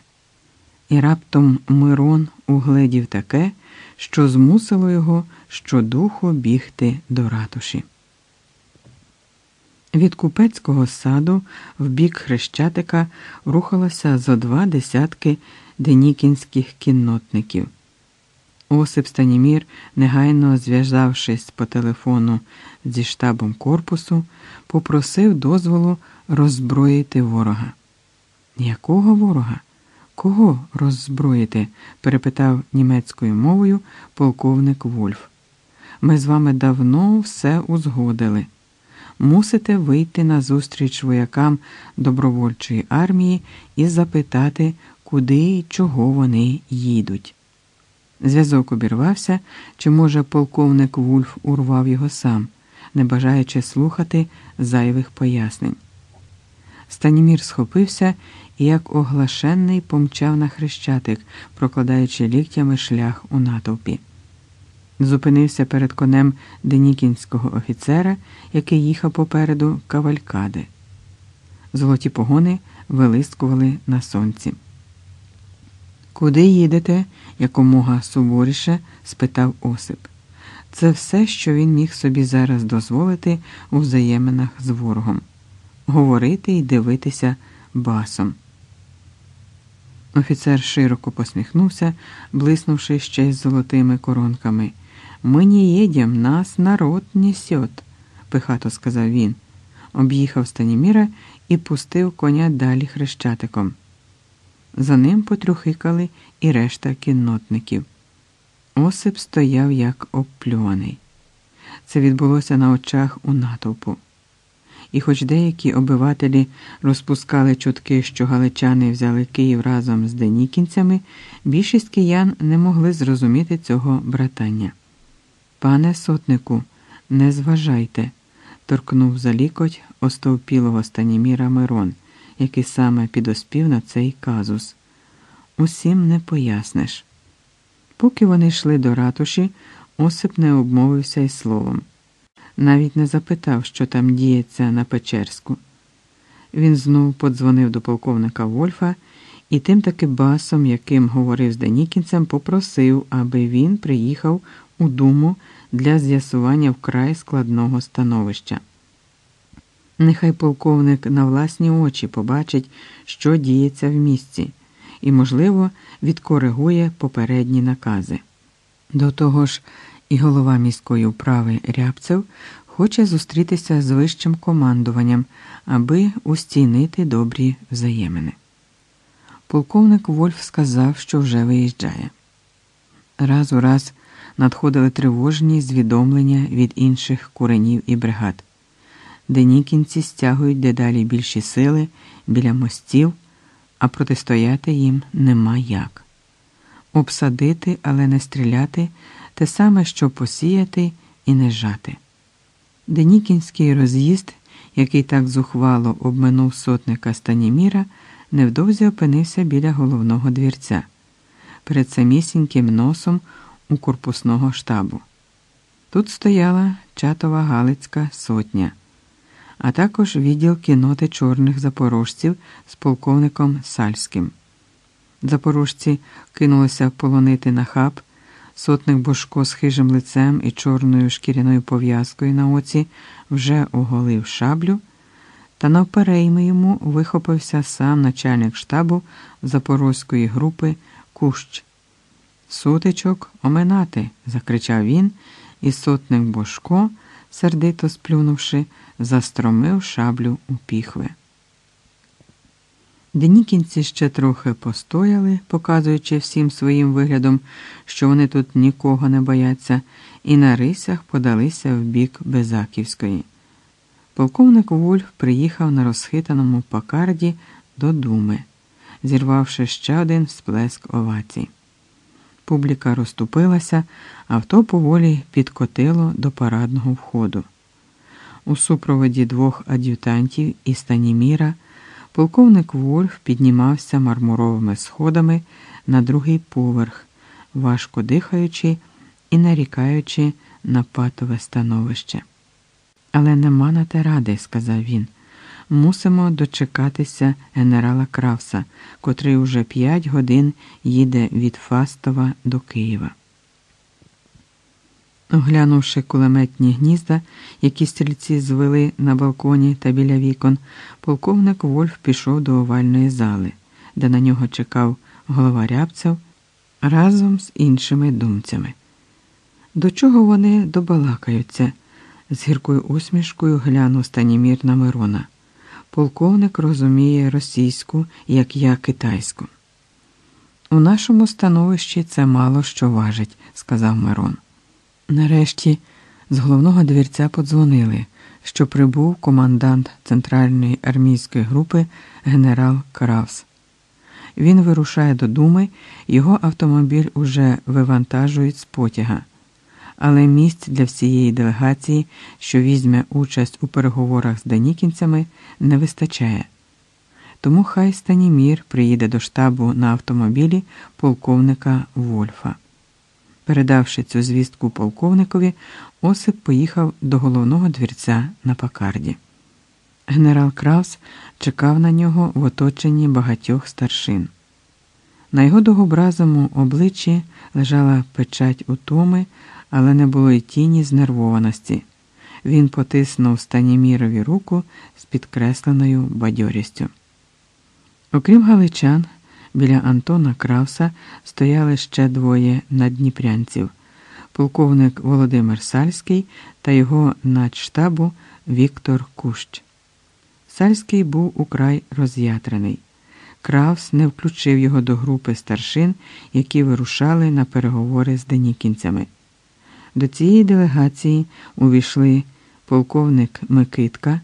І раптом Мирон угледів таке, що змусило його щодуху бігти до ратуші. Від купецького саду в бік хрещатика рухалося зо два десятки денікінських кіннотників. Осип Станімір, негайно зв'язавшись по телефону зі штабом корпусу, попросив дозволу роззброїти ворога. Якого ворога? Кого роззброїти? перепитав німецькою мовою полковник Вольф. Ми з вами давно все узгодили. Мусите вийти на зустріч воякам добровольчої армії і запитати, куди і чого вони їдуть. Зв'язок обірвався, чи, може, полковник Вульф урвав його сам, не бажаючи слухати зайвих пояснень. Станімір схопився і, як оглашенний, помчав на хрещатик, прокладаючи ліктями шлях у натовпі. Зупинився перед конем денікінського офіцера, який їхав попереду кавалькади. Золоті погони вилискували на сонці. Куди їдете? якомога суворіше спитав Осип. Це все, що він міг собі зараз дозволити у взаєминах з ворогом говорити і дивитися басом. Офіцер широко посміхнувся, блиснувши ще й золотими коронками. Ми не їдем, нас народ несет, пихато сказав він. Об'їхав Станіміра і пустив коня далі хрещатиком. За ним потрюхикали і решта кіннотників. Осип стояв як обплюваний. Це відбулося на очах у натовпу. І хоч деякі обивателі розпускали чутки, що галичани взяли Київ разом з денікінцями, більшість киян не могли зрозуміти цього братання. Пане сотнику, не зважайте, торкнув за лікоть остовпілого Станіміра Мирон, який саме підоспів на цей казус. Усім не поясниш. Поки вони йшли до ратуші, Осип не обмовився й словом. Навіть не запитав, що там діється на Печерську. Він знов подзвонив до полковника Вольфа і тим таки басом, яким говорив з Денікінцем, попросив, аби він приїхав у думу для з'ясування вкрай складного становища. Нехай полковник на власні очі побачить, що діється в місті, і, можливо, відкоригує попередні накази. До того ж, і голова міської управи Рябцев хоче зустрітися з вищим командуванням, аби устійнити добрі взаємини. Полковник Вольф сказав, що вже виїжджає. Раз у раз надходили тривожні звідомлення від інших куренів і бригад. Денікінці стягують дедалі більші сили біля мостів, а протистояти їм нема як. Обсадити, але не стріляти те саме, що посіяти і не жати. Денікінський роз'їзд, який так зухвало обминув сотника Станіміра, невдовзі опинився біля головного двірця, перед самісіньким носом у корпусного штабу. Тут стояла чатова Галицька сотня, а також відділ кіноти чорних запорожців з полковником Сальським. Запорожці кинулися полонити на хаб. Сотник Бошко з хижим лицем і чорною шкіряною пов'язкою на оці вже оголив шаблю, та навперейми йому вихопився сам начальник штабу запорозької групи Кущ. Сутичок оминати, закричав він, і сотник Бошко, сердито сплюнувши, застромив шаблю у піхви. Денікінці ще трохи постояли, показуючи всім своїм виглядом, що вони тут нікого не бояться, і на рисях подалися в бік Безаківської. Полковник Вульф приїхав на розхитаному пакарді до думи, зірвавши ще один сплеск овацій. Публіка розступилася, авто поволі підкотило до парадного входу. У супроводі двох ад'ютантів і Станіміра полковник Вольф піднімався мармуровими сходами на другий поверх, важко дихаючи і нарікаючи на патове становище. Але нема на те ради, сказав він. Мусимо дочекатися генерала Кравса, котрий уже п'ять годин їде від Фастова до Києва. Оглянувши кулеметні гнізда, які стрільці звели на балконі та біля вікон, полковник Вольф пішов до овальної зали, де на нього чекав голова рябцев разом з іншими думцями. До чого вони добалакаються? з гіркою усмішкою глянув Станімір на Мирона. Полковник розуміє російську, як я китайську. У нашому становищі це мало що важить, сказав Мирон. Нарешті з головного двірця подзвонили, що прибув командант центральної армійської групи генерал Кравс. Він вирушає до Думи, його автомобіль уже вивантажують з потяга. Але місць для всієї делегації, що візьме участь у переговорах з данікінцями, не вистачає. Тому хай Станімір приїде до штабу на автомобілі полковника Вольфа. Передавши цю звістку полковникові, Осип поїхав до головного двірця на Пакарді. Генерал Краус чекав на нього в оточенні багатьох старшин. На його довгобразому обличчі лежала печать утоми, але не було й тіні знервованості. Він потиснув Станімірові руку з підкресленою бадьорістю. Окрім галичан, Біля Антона Кравса стояли ще двоє надніпрянців полковник Володимир Сальський та його начштабу Віктор Кущ. Сальський був украй роз'ятрений. Кравс не включив його до групи старшин, які вирушали на переговори з денікінцями. До цієї делегації увійшли полковник Микитка,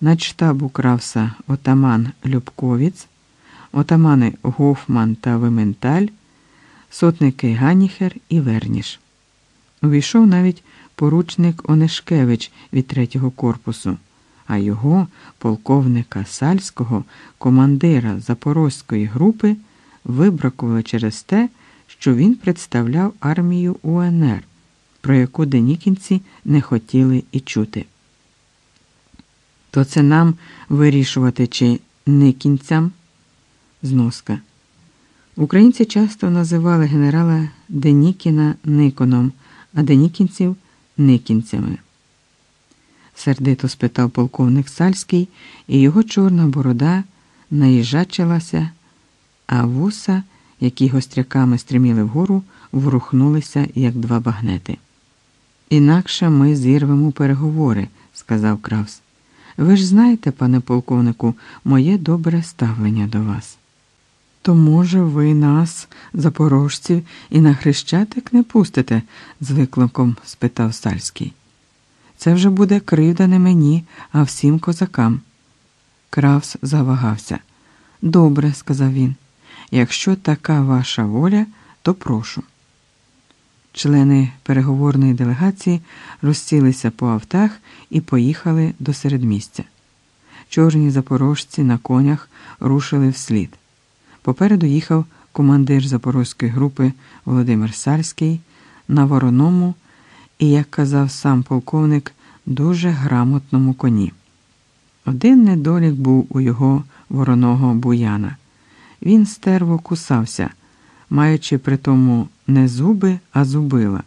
начштабу Кравса отаман Любковіц, отамани Гофман та Вименталь, сотники Ганіхер і Верніш. Увійшов навіть поручник Онешкевич від третього корпусу, а його, полковника Сальського, командира Запорозької групи, вибракували через те, що він представляв армію УНР, про яку денікінці не хотіли і чути. То це нам вирішувати, чи никінцям зноска. Українці часто називали генерала Денікіна Никоном, а денікінців никінцями. Сердито спитав полковник Сальський, і його чорна борода наїжачилася, а вуса, які гостряками стриміли вгору, ворухнулися, як два багнети. Інакше ми зірвемо переговори, сказав Кравс. Ви ж знаєте, пане полковнику, моє добре ставлення до вас. То, може, ви нас, запорожців, і на хрещатик не пустите? з викликом спитав Сальський. Це вже буде кривда не мені, а всім козакам. Кравс завагався. Добре, сказав він. Якщо така ваша воля, то прошу. Члени переговорної делегації розсілися по автах і поїхали до середмістя. Чорні запорожці на конях рушили вслід. Попереду їхав командир запорозької групи Володимир Сальський на вороному і, як казав сам полковник, дуже грамотному коні. Один недолік був у його вороного буяна. Він стерво кусався, маючи при тому не зуби, а зубила,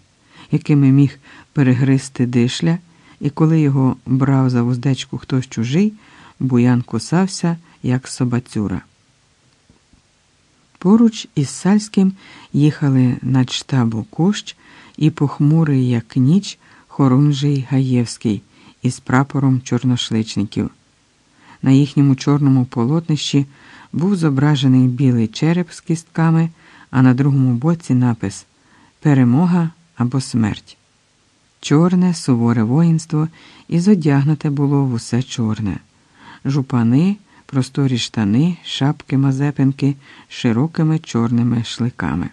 якими міг перегризти дишля, і коли його брав за вуздечку хтось чужий, буян кусався, як собацюра. Поруч із Сальським їхали над штабу Кущ і похмурий, як ніч, Хорунжий Гаєвський із прапором чорношличників. На їхньому чорному полотнищі був зображений білий череп з кістками, а на другому боці напис Перемога або смерть. Чорне суворе воїнство і зодягнуте було в усе чорне. Жупани, просторі штани, шапки мазепинки широкими чорними шликами.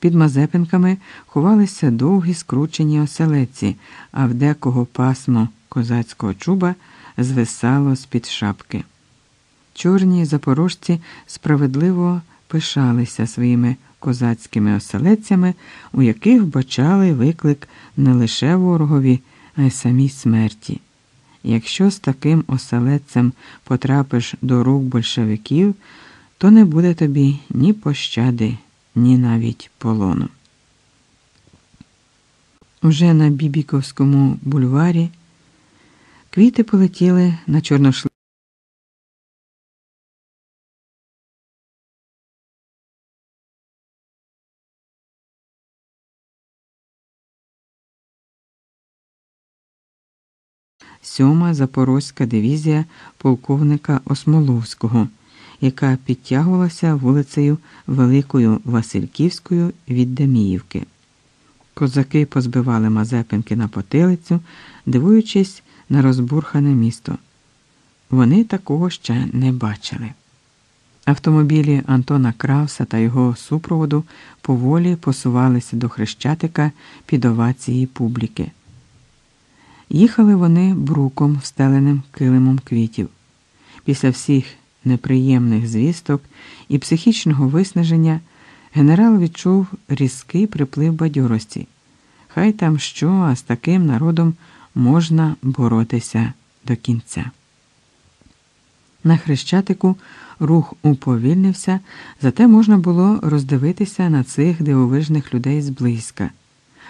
Під мазепинками ховалися довгі скручені оселеці, а в декого пасмо козацького чуба звисало з-під шапки. Чорні запорожці справедливо пишалися своїми козацькими оселецями, у яких бачали виклик не лише ворогові, а й самій смерті. Якщо з таким оселедцем потрапиш до рук большевиків, то не буде тобі ні пощади, ні навіть полону. Уже на Бібіковському бульварі квіти полетіли на чорношлі. 7-ма Запорозька дивізія полковника Осмоловського, яка підтягувалася вулицею Великою Васильківською від Деміївки. Козаки позбивали Мазепинки на потилицю, дивуючись на розбурхане місто. Вони такого ще не бачили. Автомобілі Антона Кравса та його супроводу поволі посувалися до Хрещатика під овації публіки. Їхали вони бруком, встеленим килимом квітів. Після всіх неприємних звісток і психічного виснаження генерал відчув різкий приплив бадьорості. Хай там що, а з таким народом можна боротися до кінця. На хрещатику рух уповільнився, зате можна було роздивитися на цих дивовижних людей зблизька,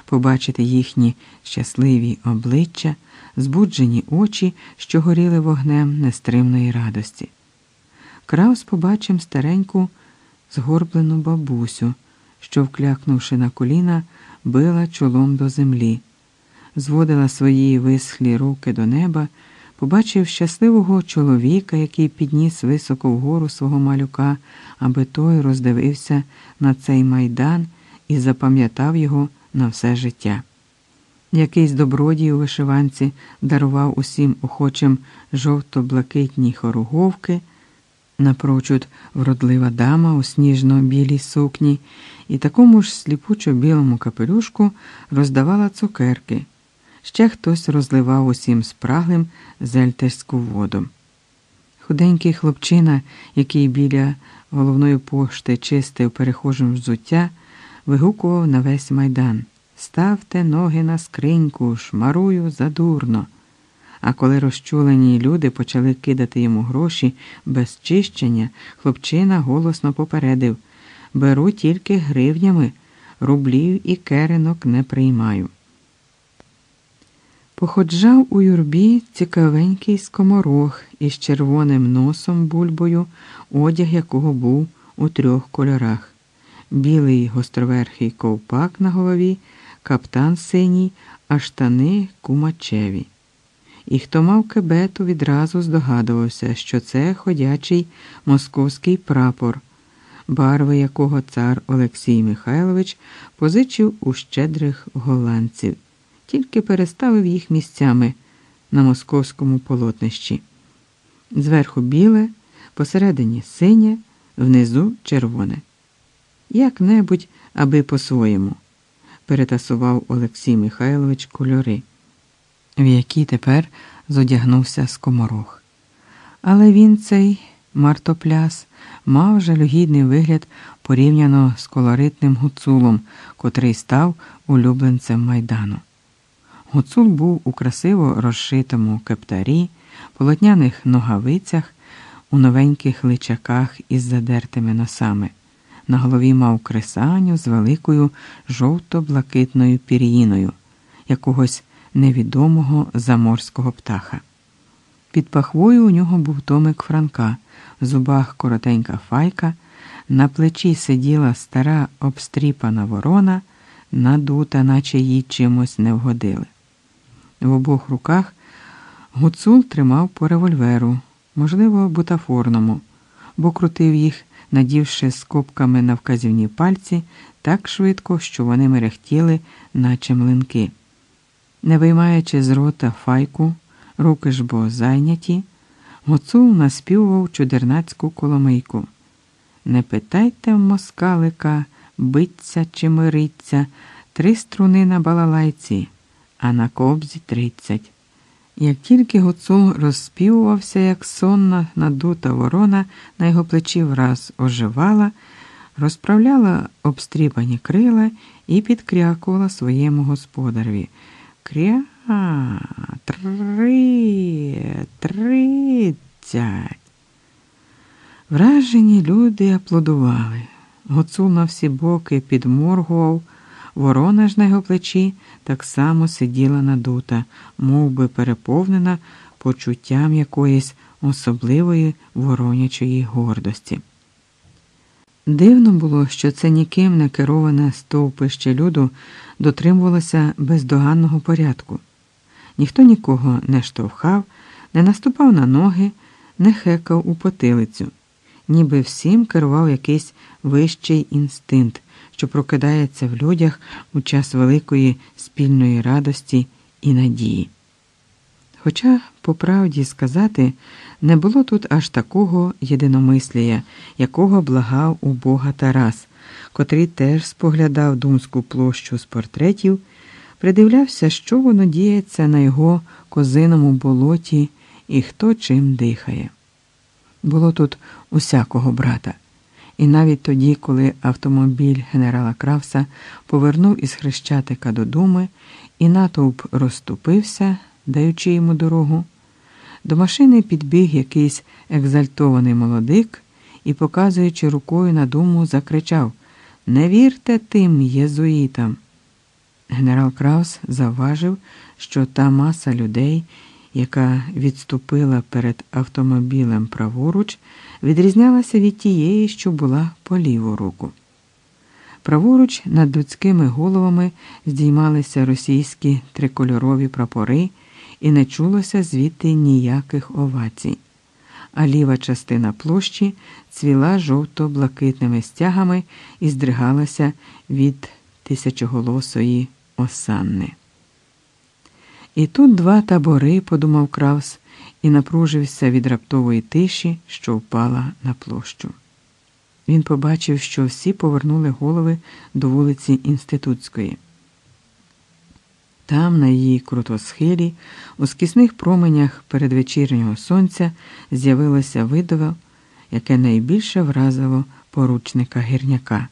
побачити їхні щасливі обличчя, збуджені очі, що горіли вогнем нестримної радості. Краус побачив стареньку згорблену бабусю, що, вклякнувши на коліна, била чолом до землі, зводила свої висхлі руки до неба, побачив щасливого чоловіка, який підніс високо вгору свого малюка, аби той роздивився на цей майдан і запам'ятав його на все життя. Якийсь добродій у вишиванці дарував усім охочим жовто-блакитні хоруговки, напрочуд вродлива дама у сніжно-білій сукні і такому ж сліпучо білому капелюшку роздавала цукерки. Ще хтось розливав усім спраглим зельтерську воду. Худенький хлопчина, який біля головної пошти чистив перехожим взуття, вигукував на весь майдан Ставте ноги на скриньку, шмарую задурно. А коли розчулені люди почали кидати йому гроші без чищення, хлопчина голосно попередив Беру тільки гривнями, рублів і керенок не приймаю. Походжав у юрбі цікавенький скоморох із червоним носом бульбою, одяг якого був у трьох кольорах білий гостроверхий ковпак на голові, каптан синій, а штани кумачеві. І хто мав кебету, відразу здогадувався, що це ходячий московський прапор, барви якого цар Олексій Михайлович позичив у щедрих голландців тільки переставив їх місцями на московському полотнищі. Зверху біле, посередині синє, внизу червоне. Як небудь, аби по-своєму, перетасував Олексій Михайлович кольори, в які тепер зодягнувся скоморох. Але він цей мартопляс мав жалюгідний вигляд порівняно з колоритним гуцулом, котрий став улюбленцем майдану. Гуцул був у красиво розшитому кептарі, полотняних ногавицях, у новеньких личаках із задертими носами. На голові мав кресаню з великою жовто-блакитною пір'їною, якогось невідомого заморського птаха. Під пахвою у нього був томик Франка, в зубах коротенька файка, на плечі сиділа стара обстріпана ворона, надута, наче їй чимось не вгодили. В обох руках гуцул тримав по револьверу, можливо, бутафорному, бо крутив їх, надівши скобками на вказівні пальці так швидко, що вони мерехтіли, наче млинки. Не виймаючи з рота файку, руки ж бо зайняті, гуцул наспівував чудернацьку коломийку. Не питайте в москалика, биться чи мириться, три струни на балалайці а на кобзі тридцять. Як тільки гуцул розспівувався, як сонна надута ворона, на його плечі враз оживала, розправляла обстріпані крила і підкрякувала своєму господареві. Кря три, тридцять. Вражені люди аплодували. Гуцул на всі боки підморгував. Ворона ж на його плечі так само сиділа надута, мов би переповнена почуттям якоїсь особливої воронячої гордості. Дивно було, що це ніким не кероване стовпище люду дотримувалося бездоганного порядку. Ніхто нікого не штовхав, не наступав на ноги, не хекав у потилицю, ніби всім керував якийсь вищий інстинкт що прокидається в людях у час великої спільної радості і надії. Хоча, по правді сказати, не було тут аж такого єдиномислія, якого благав у Бога Тарас, котрий теж споглядав думську площу з портретів, придивлявся, що воно діється на його козиному болоті і хто чим дихає. Було тут усякого брата. І навіть тоді, коли автомобіль генерала Кравса повернув із Хрещатика додому, і натовп розступився, даючи йому дорогу, до машини підбіг якийсь екзальтований молодик і, показуючи рукою на думу, закричав Не вірте тим єзуїтам. Генерал Краус завважив, що та маса людей, яка відступила перед автомобілем праворуч, відрізнялася від тієї, що була по ліву руку. Праворуч над людськими головами здіймалися російські трикольорові прапори, і не чулося звідти ніяких овацій, а ліва частина площі цвіла жовто-блакитними стягами і здригалася від тисячоголосої осанни. І тут два табори, подумав Кравс, і напружився від раптової тиші, що впала на площу. Він побачив, що всі повернули голови до вулиці Інститутської. Там, на її крутосхилі, у скісних променях передвечірнього сонця з'явилося видове, яке найбільше вразило поручника гірняка.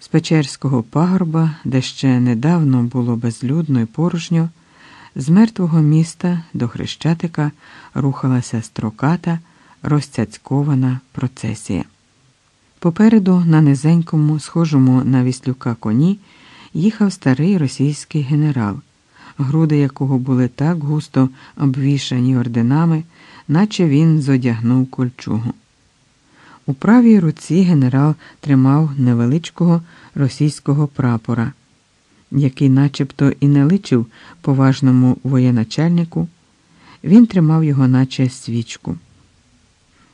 З Печерського пагорба, де ще недавно було безлюдно і порожньо, з мертвого міста до Хрещатика рухалася строката, розцяцькована процесія. Попереду, на низенькому, схожому на віслюка коні, їхав старий російський генерал, груди якого були так густо обвішані орденами, наче він зодягнув кольчугу. У правій руці генерал тримав невеличкого російського прапора, який начебто і не личив поважному воєначальнику, він тримав його, наче свічку.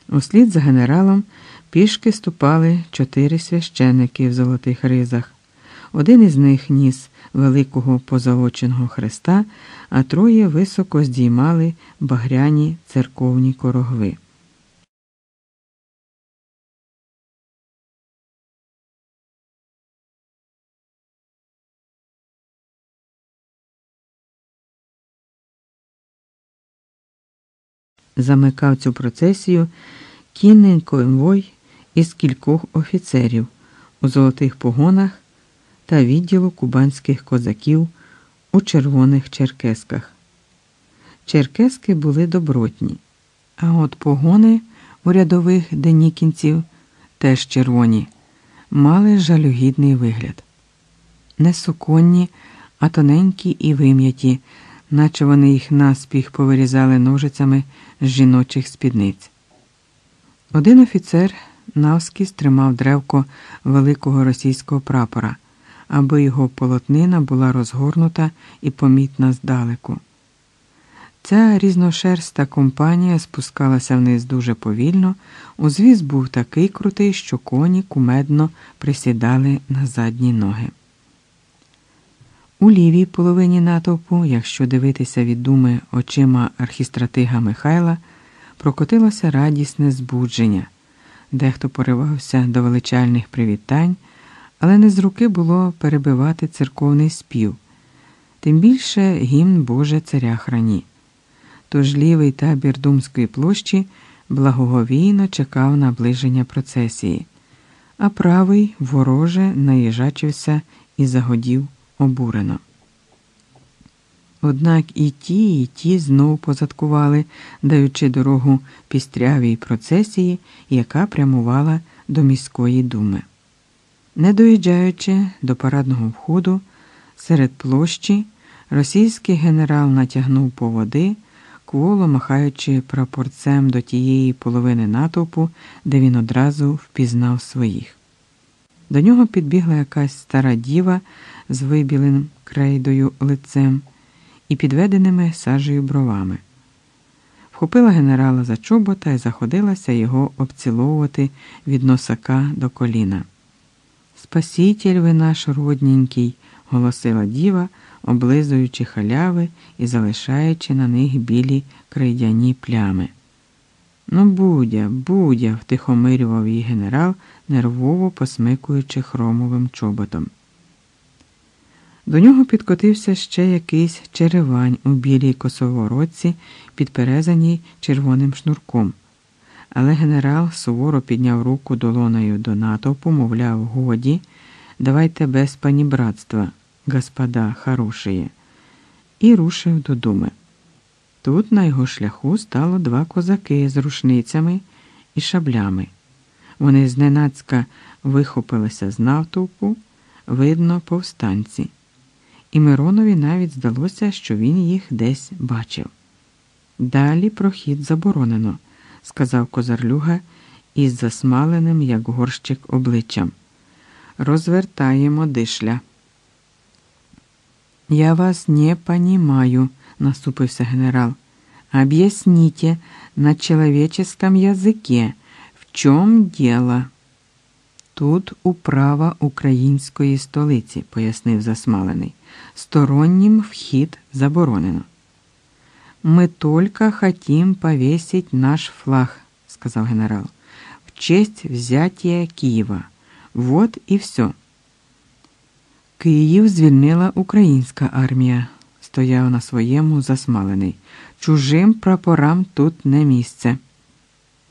Услід за генералом пішки ступали чотири священики в золотих ризах. Один із них ніс великого позолоченого хреста, а троє високо здіймали багряні церковні корогви. Замикав цю процесію кінний конвой із кількох офіцерів у золотих погонах та відділу кубанських козаків у червоних черкесках. Черкески були добротні, а от погони у рядових денікінців, теж червоні, мали жалюгідний вигляд. Не суконні, а тоненькі і вим'яті, наче вони їх наспіх повирізали ножицями з жіночих спідниць. Один офіцер навскіз тримав древко великого російського прапора, аби його полотнина була розгорнута і помітна здалеку. Ця різношерста компанія спускалася вниз дуже повільно, узвіз був такий крутий, що коні кумедно присідали на задні ноги. У лівій половині натовпу, якщо дивитися від думи очима архістратига Михайла, прокотилося радісне збудження. Дехто поривався до величальних привітань, але не з руки було перебивати церковний спів, тим більше гімн Боже царя храні. Тож лівий табір Думської площі благоговійно чекав наближення процесії, а правий вороже наїжачився і загодів обурено. Однак і ті, і ті знов позадкували, даючи дорогу пістрявій процесії, яка прямувала до міської думи. Не доїжджаючи до парадного входу, серед площі російський генерал натягнув по води, кволо махаючи прапорцем до тієї половини натовпу, де він одразу впізнав своїх. До нього підбігла якась стара діва з вибіленим крейдою лицем і підведеними сажею бровами. Вхопила генерала за чобота і заходилася його обціловувати від носака до коліна. Спаситель ви наш родненький, голосила діва, облизуючи халяви і залишаючи на них білі крейдяні плями. Ну, будя, будя, втихомирював її генерал, нервово посмикуючи хромовим чоботом. До нього підкотився ще якийсь черевань у білій косоворотці, підперезаній червоним шнурком. Але генерал суворо підняв руку долоною до натовпу, мовляв, годі, давайте без панібратства, господа хорошие, і рушив до думи. Тут на його шляху стало два козаки з рушницями і шаблями. Вони зненацька вихопилися з натовпу, видно, повстанці і Миронові навіть здалося, що він їх десь бачив. Далі прохід заборонено, сказав козарлюга із засмаленим, як горщик, обличчям. Розвертаємо дишля. Я вас не понимаю, наступився генерал. Объясните на человеческом языке, в чому дело? Тут управа української столиці, пояснив засмалений. Стороннім вхід заборонено. Мы только хотим повесить наш флаг, сказав генерал, в честь взятия Києва. Вот і все. Київ звільнила українська армія. Стояв на своєму засмалений. Чужим прапорам тут не місце.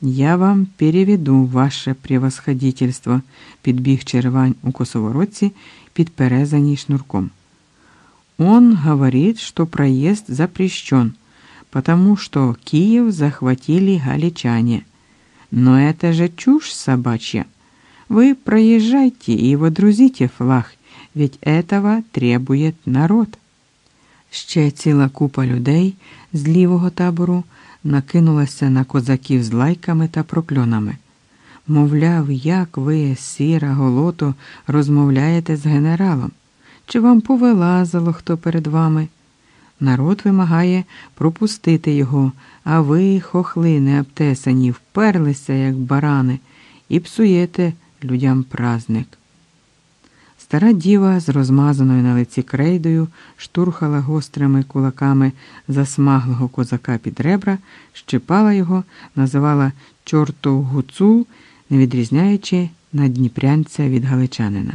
Я вам переведу ваше превосходительство, підбіг Червань у косоворотці, підперезаній шнурком. Он говорит, что проезд запрещен, потому что Киев захватили галичане. Но это же чушь собачья. Вы проезжайте и водрузите флаг, ведь этого требует народ. Ще ціла купа людей з лівого табору накинулася на козаків з лайками та прокльонами. Мовляв, як ви, сіра голото, розмовляєте з генералом? Чи вам повилазило хто перед вами? Народ вимагає пропустити його, а ви, хохли необтесані, вперлися, як барани, і псуєте людям праздник. Стара діва з розмазаною на лиці крейдою штурхала гострими кулаками засмаглого козака під ребра, щипала його, називала чортов гуцул, не відрізняючи надніпрянця від галичанина.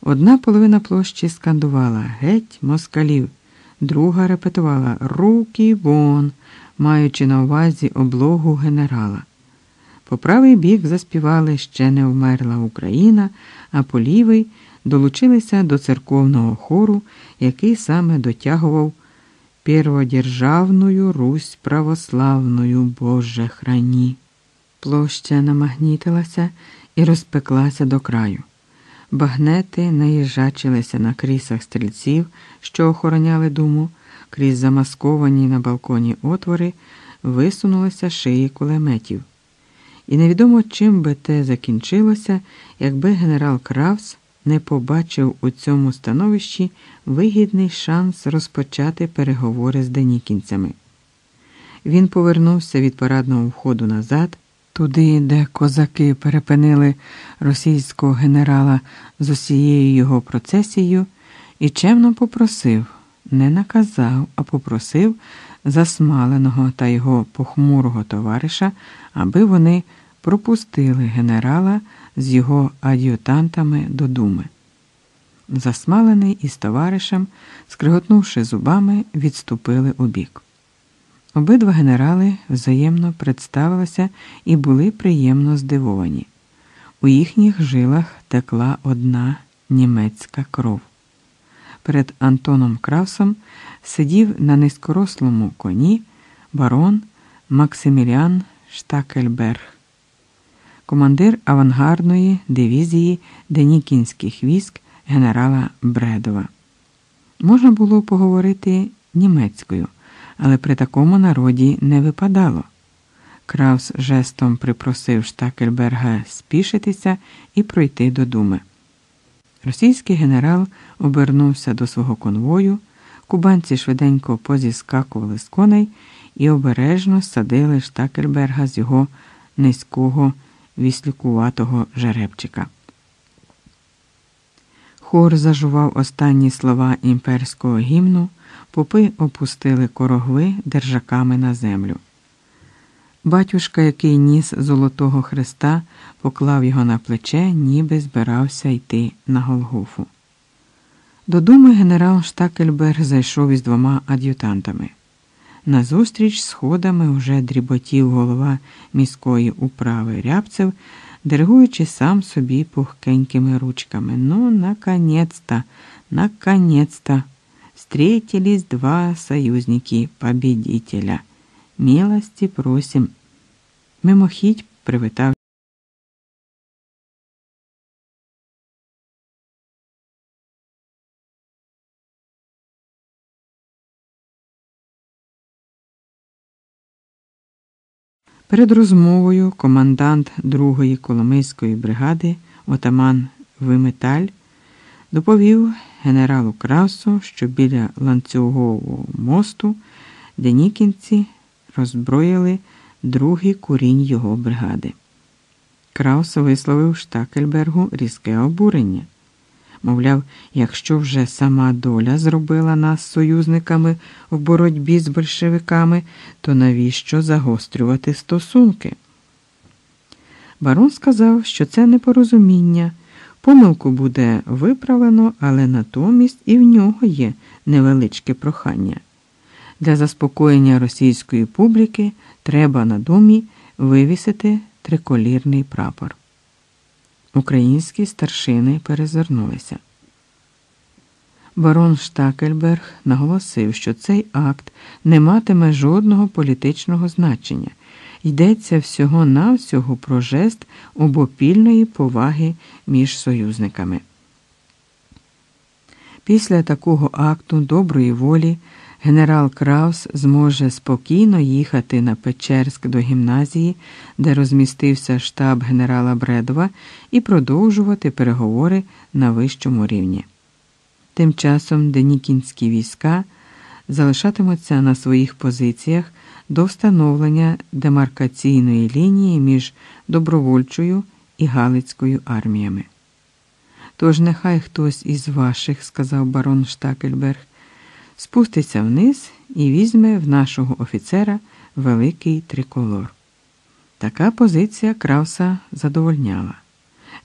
Одна половина площі скандувала Геть москалів, друга репетувала Руки вон, маючи на увазі облогу генерала. По правий бік заспівали ще не вмерла Україна, а по лівий долучилися до церковного хору, який саме дотягував перводержавною Русь православною Боже храні. Площа намагнітилася і розпеклася до краю. Багнети наїжачилися на крісах стрільців, що охороняли думу, крізь замасковані на балконі отвори висунулися шиї кулеметів. І невідомо чим би те закінчилося, якби генерал Кравс не побачив у цьому становищі вигідний шанс розпочати переговори з денікінцями. Він повернувся від парадного входу назад, туди, де козаки перепинили російського генерала з усією його процесією, і чемно попросив, не наказав, а попросив засмаленого та його похмурого товариша, аби вони пропустили генерала з його ад'ютантами до думи. Засмалений із товаришем, скриготнувши зубами, відступили у бік. Обидва генерали взаємно представилися і були приємно здивовані. У їхніх жилах текла одна німецька кров. Перед Антоном Кравсом сидів на низькорослому коні барон Максиміліан Штакельберг, командир авангардної дивізії Денікінських військ генерала Бредова. Можна було поговорити німецькою, але при такому народі не випадало. Краус жестом припросив Штакельберга спішитися і пройти до думи. Російський генерал обернувся до свого конвою, кубанці швиденько позіскакували з коней і обережно садили Штакельберга з його низького віслюкуватого жеребчика. Хор зажував останні слова імперського гімну, попи опустили корогви держаками на землю. Батюшка, який ніс Золотого Христа, поклав його на плече, ніби збирався йти на Голгофу. До думи генерал Штакельберг зайшов із двома ад'ютантами. Назустріч сходами вже дріботів голова міської управи рябцев, диригуючи сам собі пухкенькими ручками. Ну, наконец-то, наконец-то, встретились два союзники победителя. Милості просим. Мимохідь привітав. Перед розмовою командант другої Коломийської бригади отаман Виметаль доповів генералу Красу, що біля ланцюгового мосту денікінці роззброїли другий курінь його бригади. Краус висловив Штакельбергу різке обурення. Мовляв, якщо вже сама доля зробила нас союзниками в боротьбі з большевиками, то навіщо загострювати стосунки? Барон сказав, що це непорозуміння. Помилку буде виправлено, але натомість і в нього є невеличке прохання. Для заспокоєння російської публіки треба на домі вивісити триколірний прапор. Українські старшини перезирнулися. Барон Штакельберг наголосив, що цей акт не матиме жодного політичного значення. Йдеться всього навсього про жест обопільної поваги між союзниками. Після такого акту доброї волі генерал Краус зможе спокійно їхати на Печерськ до гімназії, де розмістився штаб генерала Бредова, і продовжувати переговори на вищому рівні. Тим часом денікінські війська залишатимуться на своїх позиціях до встановлення демаркаційної лінії між добровольчою і Галицькою арміями. Тож нехай хтось із ваших, сказав барон Штакельберг, спуститься вниз і візьме в нашого офіцера великий триколор. Така позиція Крауса задовольняла.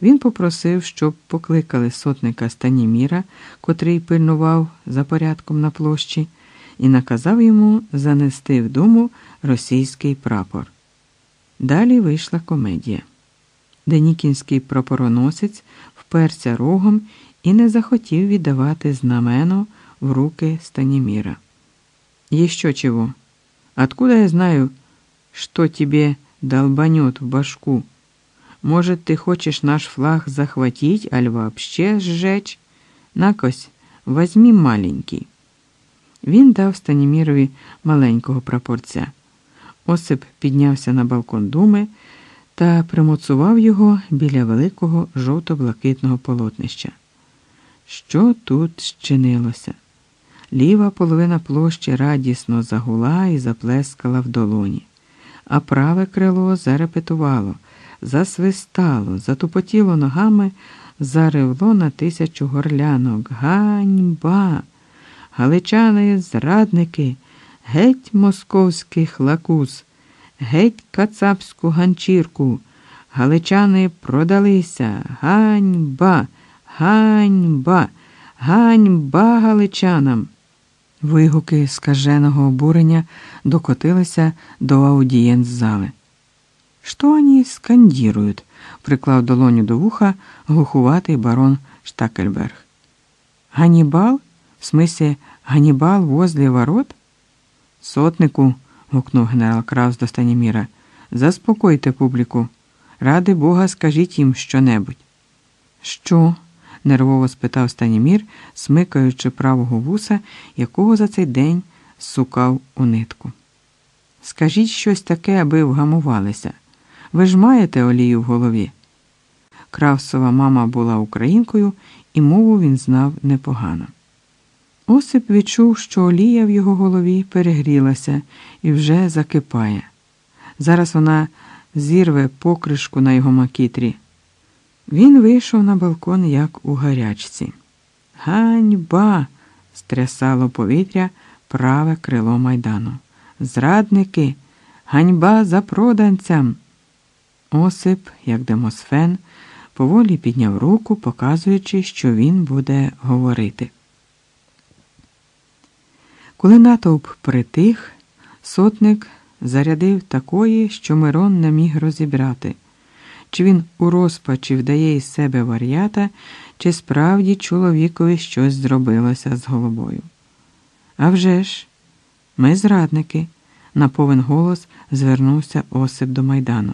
Він попросив, щоб покликали сотника Станіміра, котрий пильнував за порядком на площі, і наказав йому занести в дому російський прапор. Далі вийшла комедія. Денікінський прапороносець вперся рогом і не захотів віддавати знамено в руки Станіміра. Еще чего? Откуда я знаю, что тебе долбанет в башку? Может, ты хочешь наш флаг захватить, аль вообще сжечь? Накось, возьми маленький. Він дав Станімірові маленького прапорця. Осип піднявся на балкон думи та примоцував його біля великого жовто-блакитного полотнища. Що тут щинилося? Ліва половина площі радісно загула і заплескала в долоні, а праве крило зарепетувало, засвистало, затупотіло ногами, заревло на тисячу горлянок. Ганьба! Галичани зрадники, геть московських лакуз, геть кацапську ганчірку. Галичани продалися. Ганьба, ганьба, ганьба галичанам. Вигуки скаженого обурення докотилися до аудієнт-зали. «Що вони скандірують?» – приклав долоню до вуха глухуватий барон Штакельберг. Ганібал? В смысле, Ганібал возле ворот? Сотнику, гукнув генерал Краус до Станіміра, заспокойте публіку. Ради Бога, скажіть їм щонебудь. Що? Нервово спитав Станімір, смикаючи правого вуса, якого за цей день сукав у нитку. Скажіть щось таке, аби вгамувалися. Ви ж маєте олію в голові. Кравсова мама була українкою, і мову він знав непогано. Осип відчув, що олія в його голові перегрілася і вже закипає. Зараз вона зірве покришку на його макітрі. Він вийшов на балкон, як у гарячці. Ганьба! стрясало повітря праве крило майдану. Зрадники, ганьба за проданцям. Осип, як демосфен, поволі підняв руку, показуючи, що він буде говорити. Коли натовп притих, сотник зарядив такої, що Мирон не міг розібрати, чи він у розпачі вдає із себе вар'ята, чи справді чоловікові щось зробилося з головою. «А вже ж, ми зрадники, на повен голос звернувся Осип до майдану.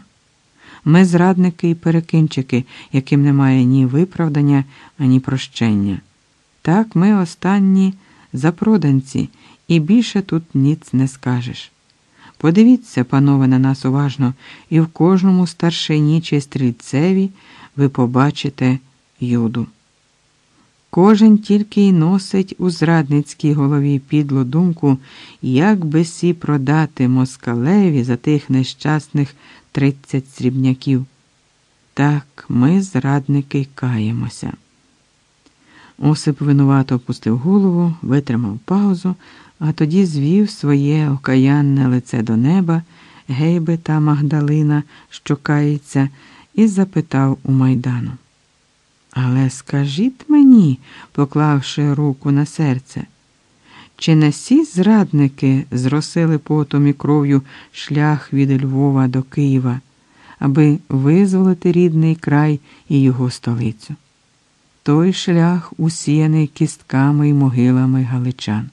Ми зрадники і перекинчики, яким немає ні виправдання, ані прощення. Так, ми останні запроданці, і більше тут ніц не скажеш. Подивіться, панове, на нас уважно, і в кожному старшині чи стрільцеві ви побачите юду. Кожен тільки й носить у зрадницькій голові підлу думку, як би сі продати москалеві за тих нещасних тридцять срібняків. Так, ми, зрадники, каємося. Осип винувато опустив голову, витримав паузу, а тоді звів своє окаянне лице до неба, гейби та Магдалина, що кається, і запитав у майдану. Але скажіть мені, поклавши руку на серце, чи не всі зрадники зросили потом і кров'ю шлях від Львова до Києва, аби визволити рідний край і його столицю? Той шлях усіяний кістками й могилами галичан,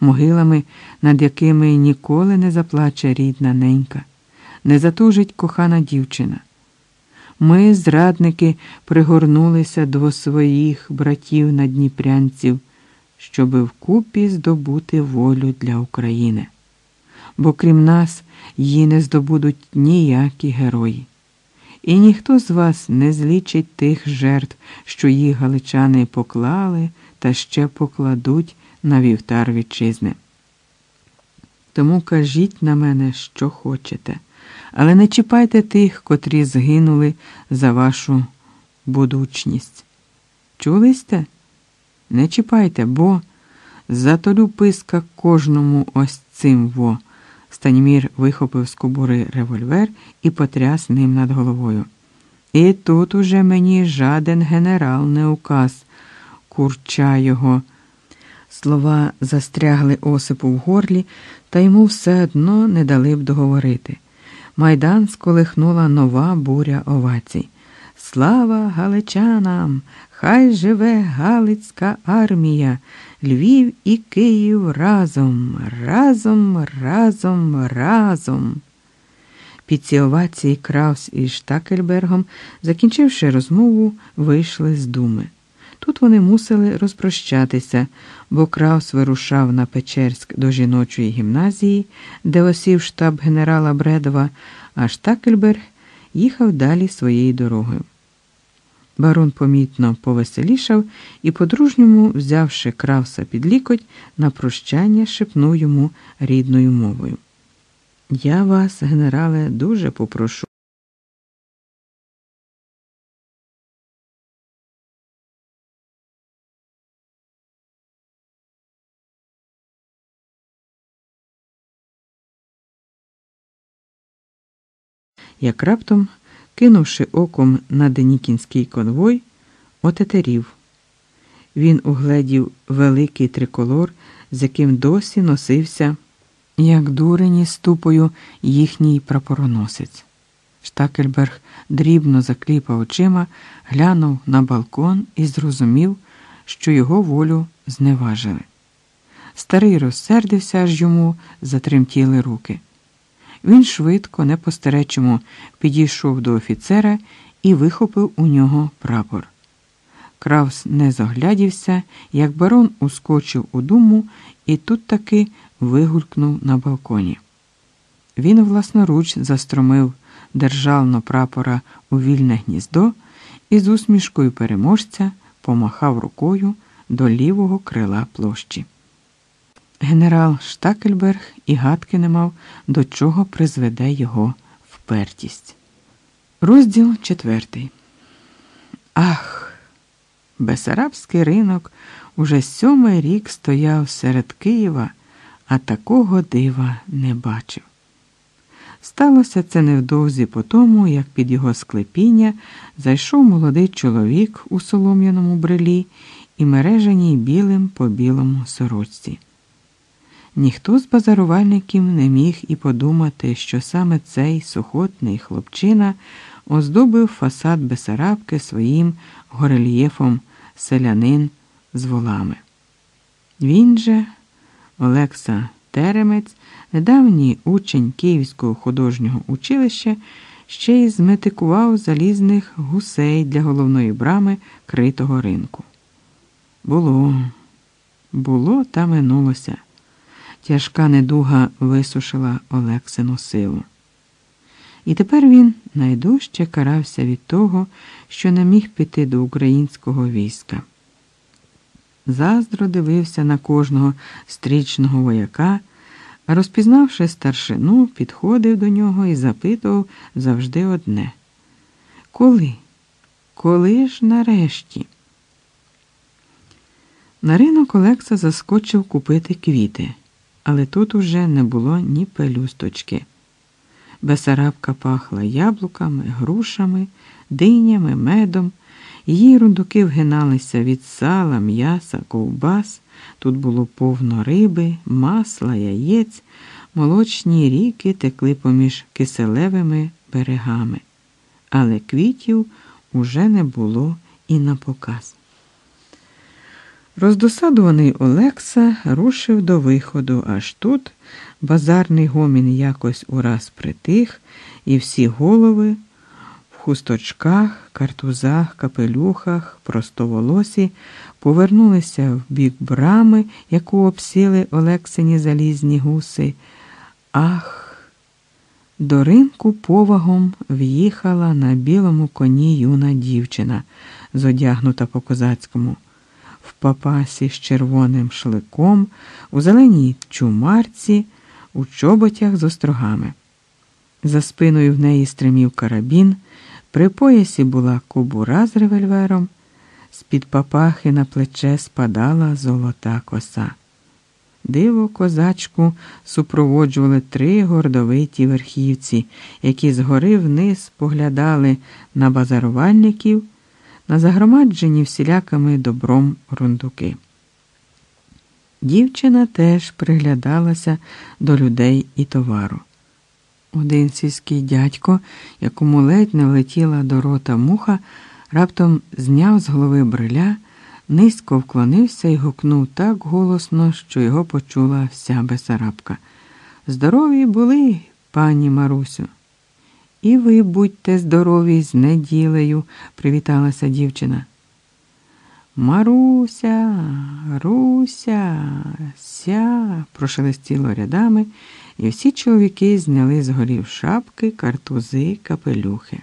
могилами, над якими ніколи не заплаче рідна ненька, не затужить кохана дівчина. Ми, зрадники, пригорнулися до своїх братів надніпрянців, щоби вкупі здобути волю для України. Бо крім нас її не здобудуть ніякі герої. І ніхто з вас не злічить тих жертв, що їх галичани поклали та ще покладуть на вівтар вітчизни. Тому кажіть на мене, що хочете, але не чіпайте тих, котрі згинули за вашу будучність. Чули сте? Не чіпайте, бо затолю писка кожному ось цим во. Станімір вихопив з кобури револьвер і потряс ним над головою. І тут уже мені жаден генерал не указ, курча його. Слова застрягли осипу в горлі, та йому все одно не дали б договорити. Майдан сколихнула нова буря овацій. Слава галичанам! Хай живе Галицька армія, Львів і Київ разом, разом, разом, разом. Під ці овації Краус із Штакельбергом, закінчивши розмову, вийшли з думи. Тут вони мусили розпрощатися, бо Краус вирушав на Печерськ до жіночої гімназії, де осів штаб генерала Бредова, а Штакельберг їхав далі своєю дорогою. Барон помітно повеселішав і, по-дружньому, взявши кравса під лікоть, на прощання шепнув йому рідною мовою. Я вас, генерале, дуже попрошу. Як раптом кинувши оком на Денікінський конвой, отетерів. Він угледів великий триколор, з яким досі носився, як дурені ступою їхній прапороносець. Штакельберг дрібно закліпав очима, глянув на балкон і зрозумів, що його волю зневажили. Старий розсердився, аж йому затремтіли руки. Він швидко, не по-старечому, підійшов до офіцера і вихопив у нього прапор. Кравс не заглядівся, як барон ускочив у думу і тут таки вигулькнув на балконі. Він власноруч застромив державно прапора у вільне гніздо і з усмішкою переможця помахав рукою до лівого крила площі. Генерал Штакельберг і гадки не мав, до чого призведе його впертість. Розділ четвертий. Ах! Бесарабський ринок уже сьомий рік стояв серед Києва, а такого дива не бачив. Сталося це невдовзі по тому, як під його склепіння зайшов молодий чоловік у солом'яному брелі і мереженій білим по білому сорочці. Ніхто з базарувальників не міг і подумати, що саме цей сухотний хлопчина оздобив фасад Бесарабки своїм горельєфом селянин з волами. Він же, Олекса Теремець, недавній учень Київського художнього училища, ще й зметикував залізних гусей для головної брами критого ринку. Було, було та минулося. Тяжка недуга висушила Олексину силу. І тепер він найдужче карався від того, що не міг піти до українського війська. Заздро дивився на кожного стрічного вояка, розпізнавши старшину, підходив до нього і запитував завжди одне: Коли? Коли ж нарешті? На ринок Олекса заскочив купити квіти, але тут уже не було ні пелюсточки. Бесарабка пахла яблуками, грушами, динями, медом. Її рундуки вгиналися від сала, м'яса, ковбас. Тут було повно риби, масла, яєць, молочні ріки текли поміж киселевими берегами, але квітів уже не було і на показ. Роздосадуваний Олекса рушив до виходу, аж тут базарний гомін якось ураз притих, і всі голови в хусточках, картузах, капелюхах, простоволосі повернулися в бік брами, яку обсіли Олексині залізні гуси. Ах! До ринку повагом в'їхала на білому коні юна дівчина, зодягнута по козацькому в папасі з червоним шликом, у зеленій чумарці, у чоботях з острогами. За спиною в неї стримів карабін, при поясі була кобура з револьвером, з-під папахи на плече спадала золота коса. Диво козачку супроводжували три гордовиті верхівці, які згори вниз поглядали на базарувальників на загромаджені всілякими добром рундуки. Дівчина теж приглядалася до людей і товару. Один сільський дядько, якому ледь не влетіла до рота муха, раптом зняв з голови бриля, низько вклонився і гукнув так голосно, що його почула вся Бесарабка. Здорові були, пані Марусю. І ви будьте здорові з неділею, привіталася дівчина. Маруся, Руся, ся, прошелестіло рядами, і всі чоловіки зняли з горів шапки, картузи, капелюхи.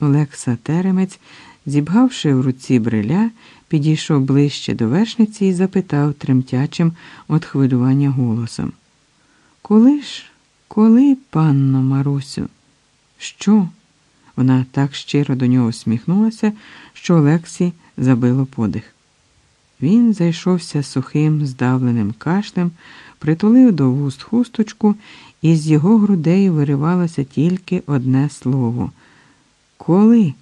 Олекса Теремець, зібгавши в руці бриля, підійшов ближче до вершниці і запитав тремтячим від хвилювання голосом. Коли ж, коли, панно Марусю? Що? Вона так щиро до нього усміхнулася, що Олексі забило подих. Він зайшовся сухим, здавленим кашлем, притулив до вуст хусточку, і з його грудей виривалося тільки одне слово. Коли?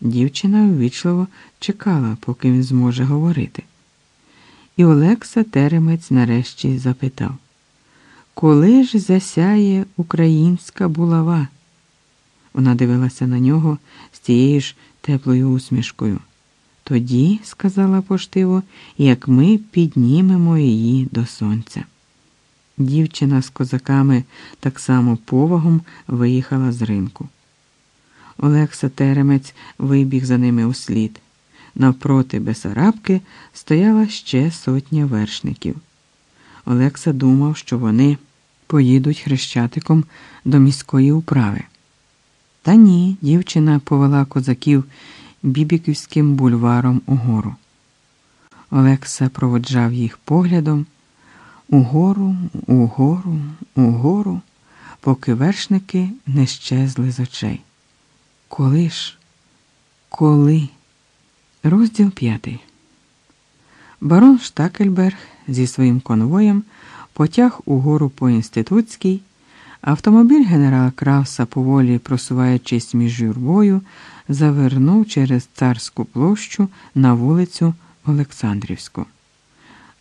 Дівчина ввічливо чекала, поки він зможе говорити. І Олекса Теремець нарешті запитав. Коли ж засяє українська булава? Вона дивилася на нього з тією ж теплою усмішкою. Тоді, сказала поштиво, як ми піднімемо її до сонця. Дівчина з козаками так само повагом виїхала з ринку. Олекса Теремець вибіг за ними услід. Навпроти Бесарабки стояла ще сотня вершників. Олекса думав, що вони поїдуть хрещатиком до міської управи. Та ні, дівчина повела козаків бібіківським бульваром угору. Олекса проводжав їх поглядом угору, угору, угору, поки вершники не щезли з очей. Коли ж? Коли? Розділ п'ятий. Барон Штакельберг зі своїм конвоєм потяг угору по інститутській. Автомобіль генерала Крауса, поволі просуваючись між юрбою, завернув через царську площу на вулицю Олександрівську.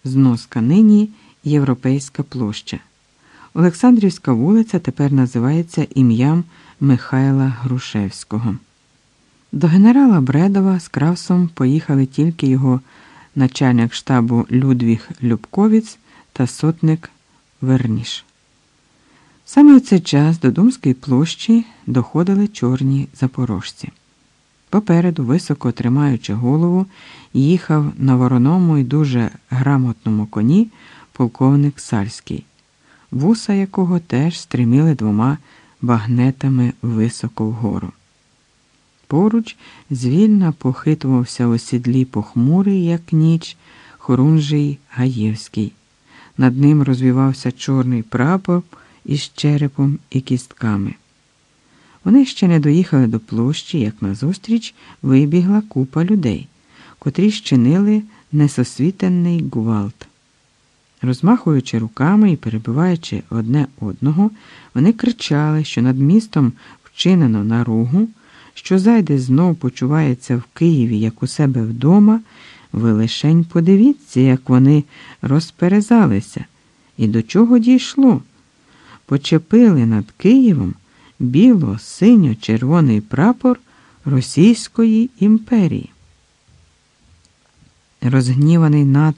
Зноска нині Європейська площа. Олександрівська вулиця тепер називається ім'ям Михайла Грушевського. До генерала Бредова з Кравсом поїхали тільки його начальник штабу Людвіг Любковіць та сотник Верніш. Саме у цей час до Думської площі доходили чорні запорожці. Попереду, високо тримаючи голову, їхав на вороному і дуже грамотному коні полковник Сальський, вуса якого теж стриміли двома багнетами високо вгору. Поруч звільно похитувався у сідлі похмурий, як ніч, хорунжий Гаєвський. Над ним розвівався чорний прапор із черепом і кістками. Вони ще не доїхали до площі, як назустріч вибігла купа людей, котрі щинили несосвітенний гвалт. Розмахуючи руками і перебиваючи одне одного, вони кричали, що над містом вчинено наругу, що зайде знов почувається в Києві, як у себе вдома. Ви лишень подивіться, як вони розперезалися, і до чого дійшло. Почепили над Києвом біло-синьо-червоний прапор Російської імперії. Розгніваний над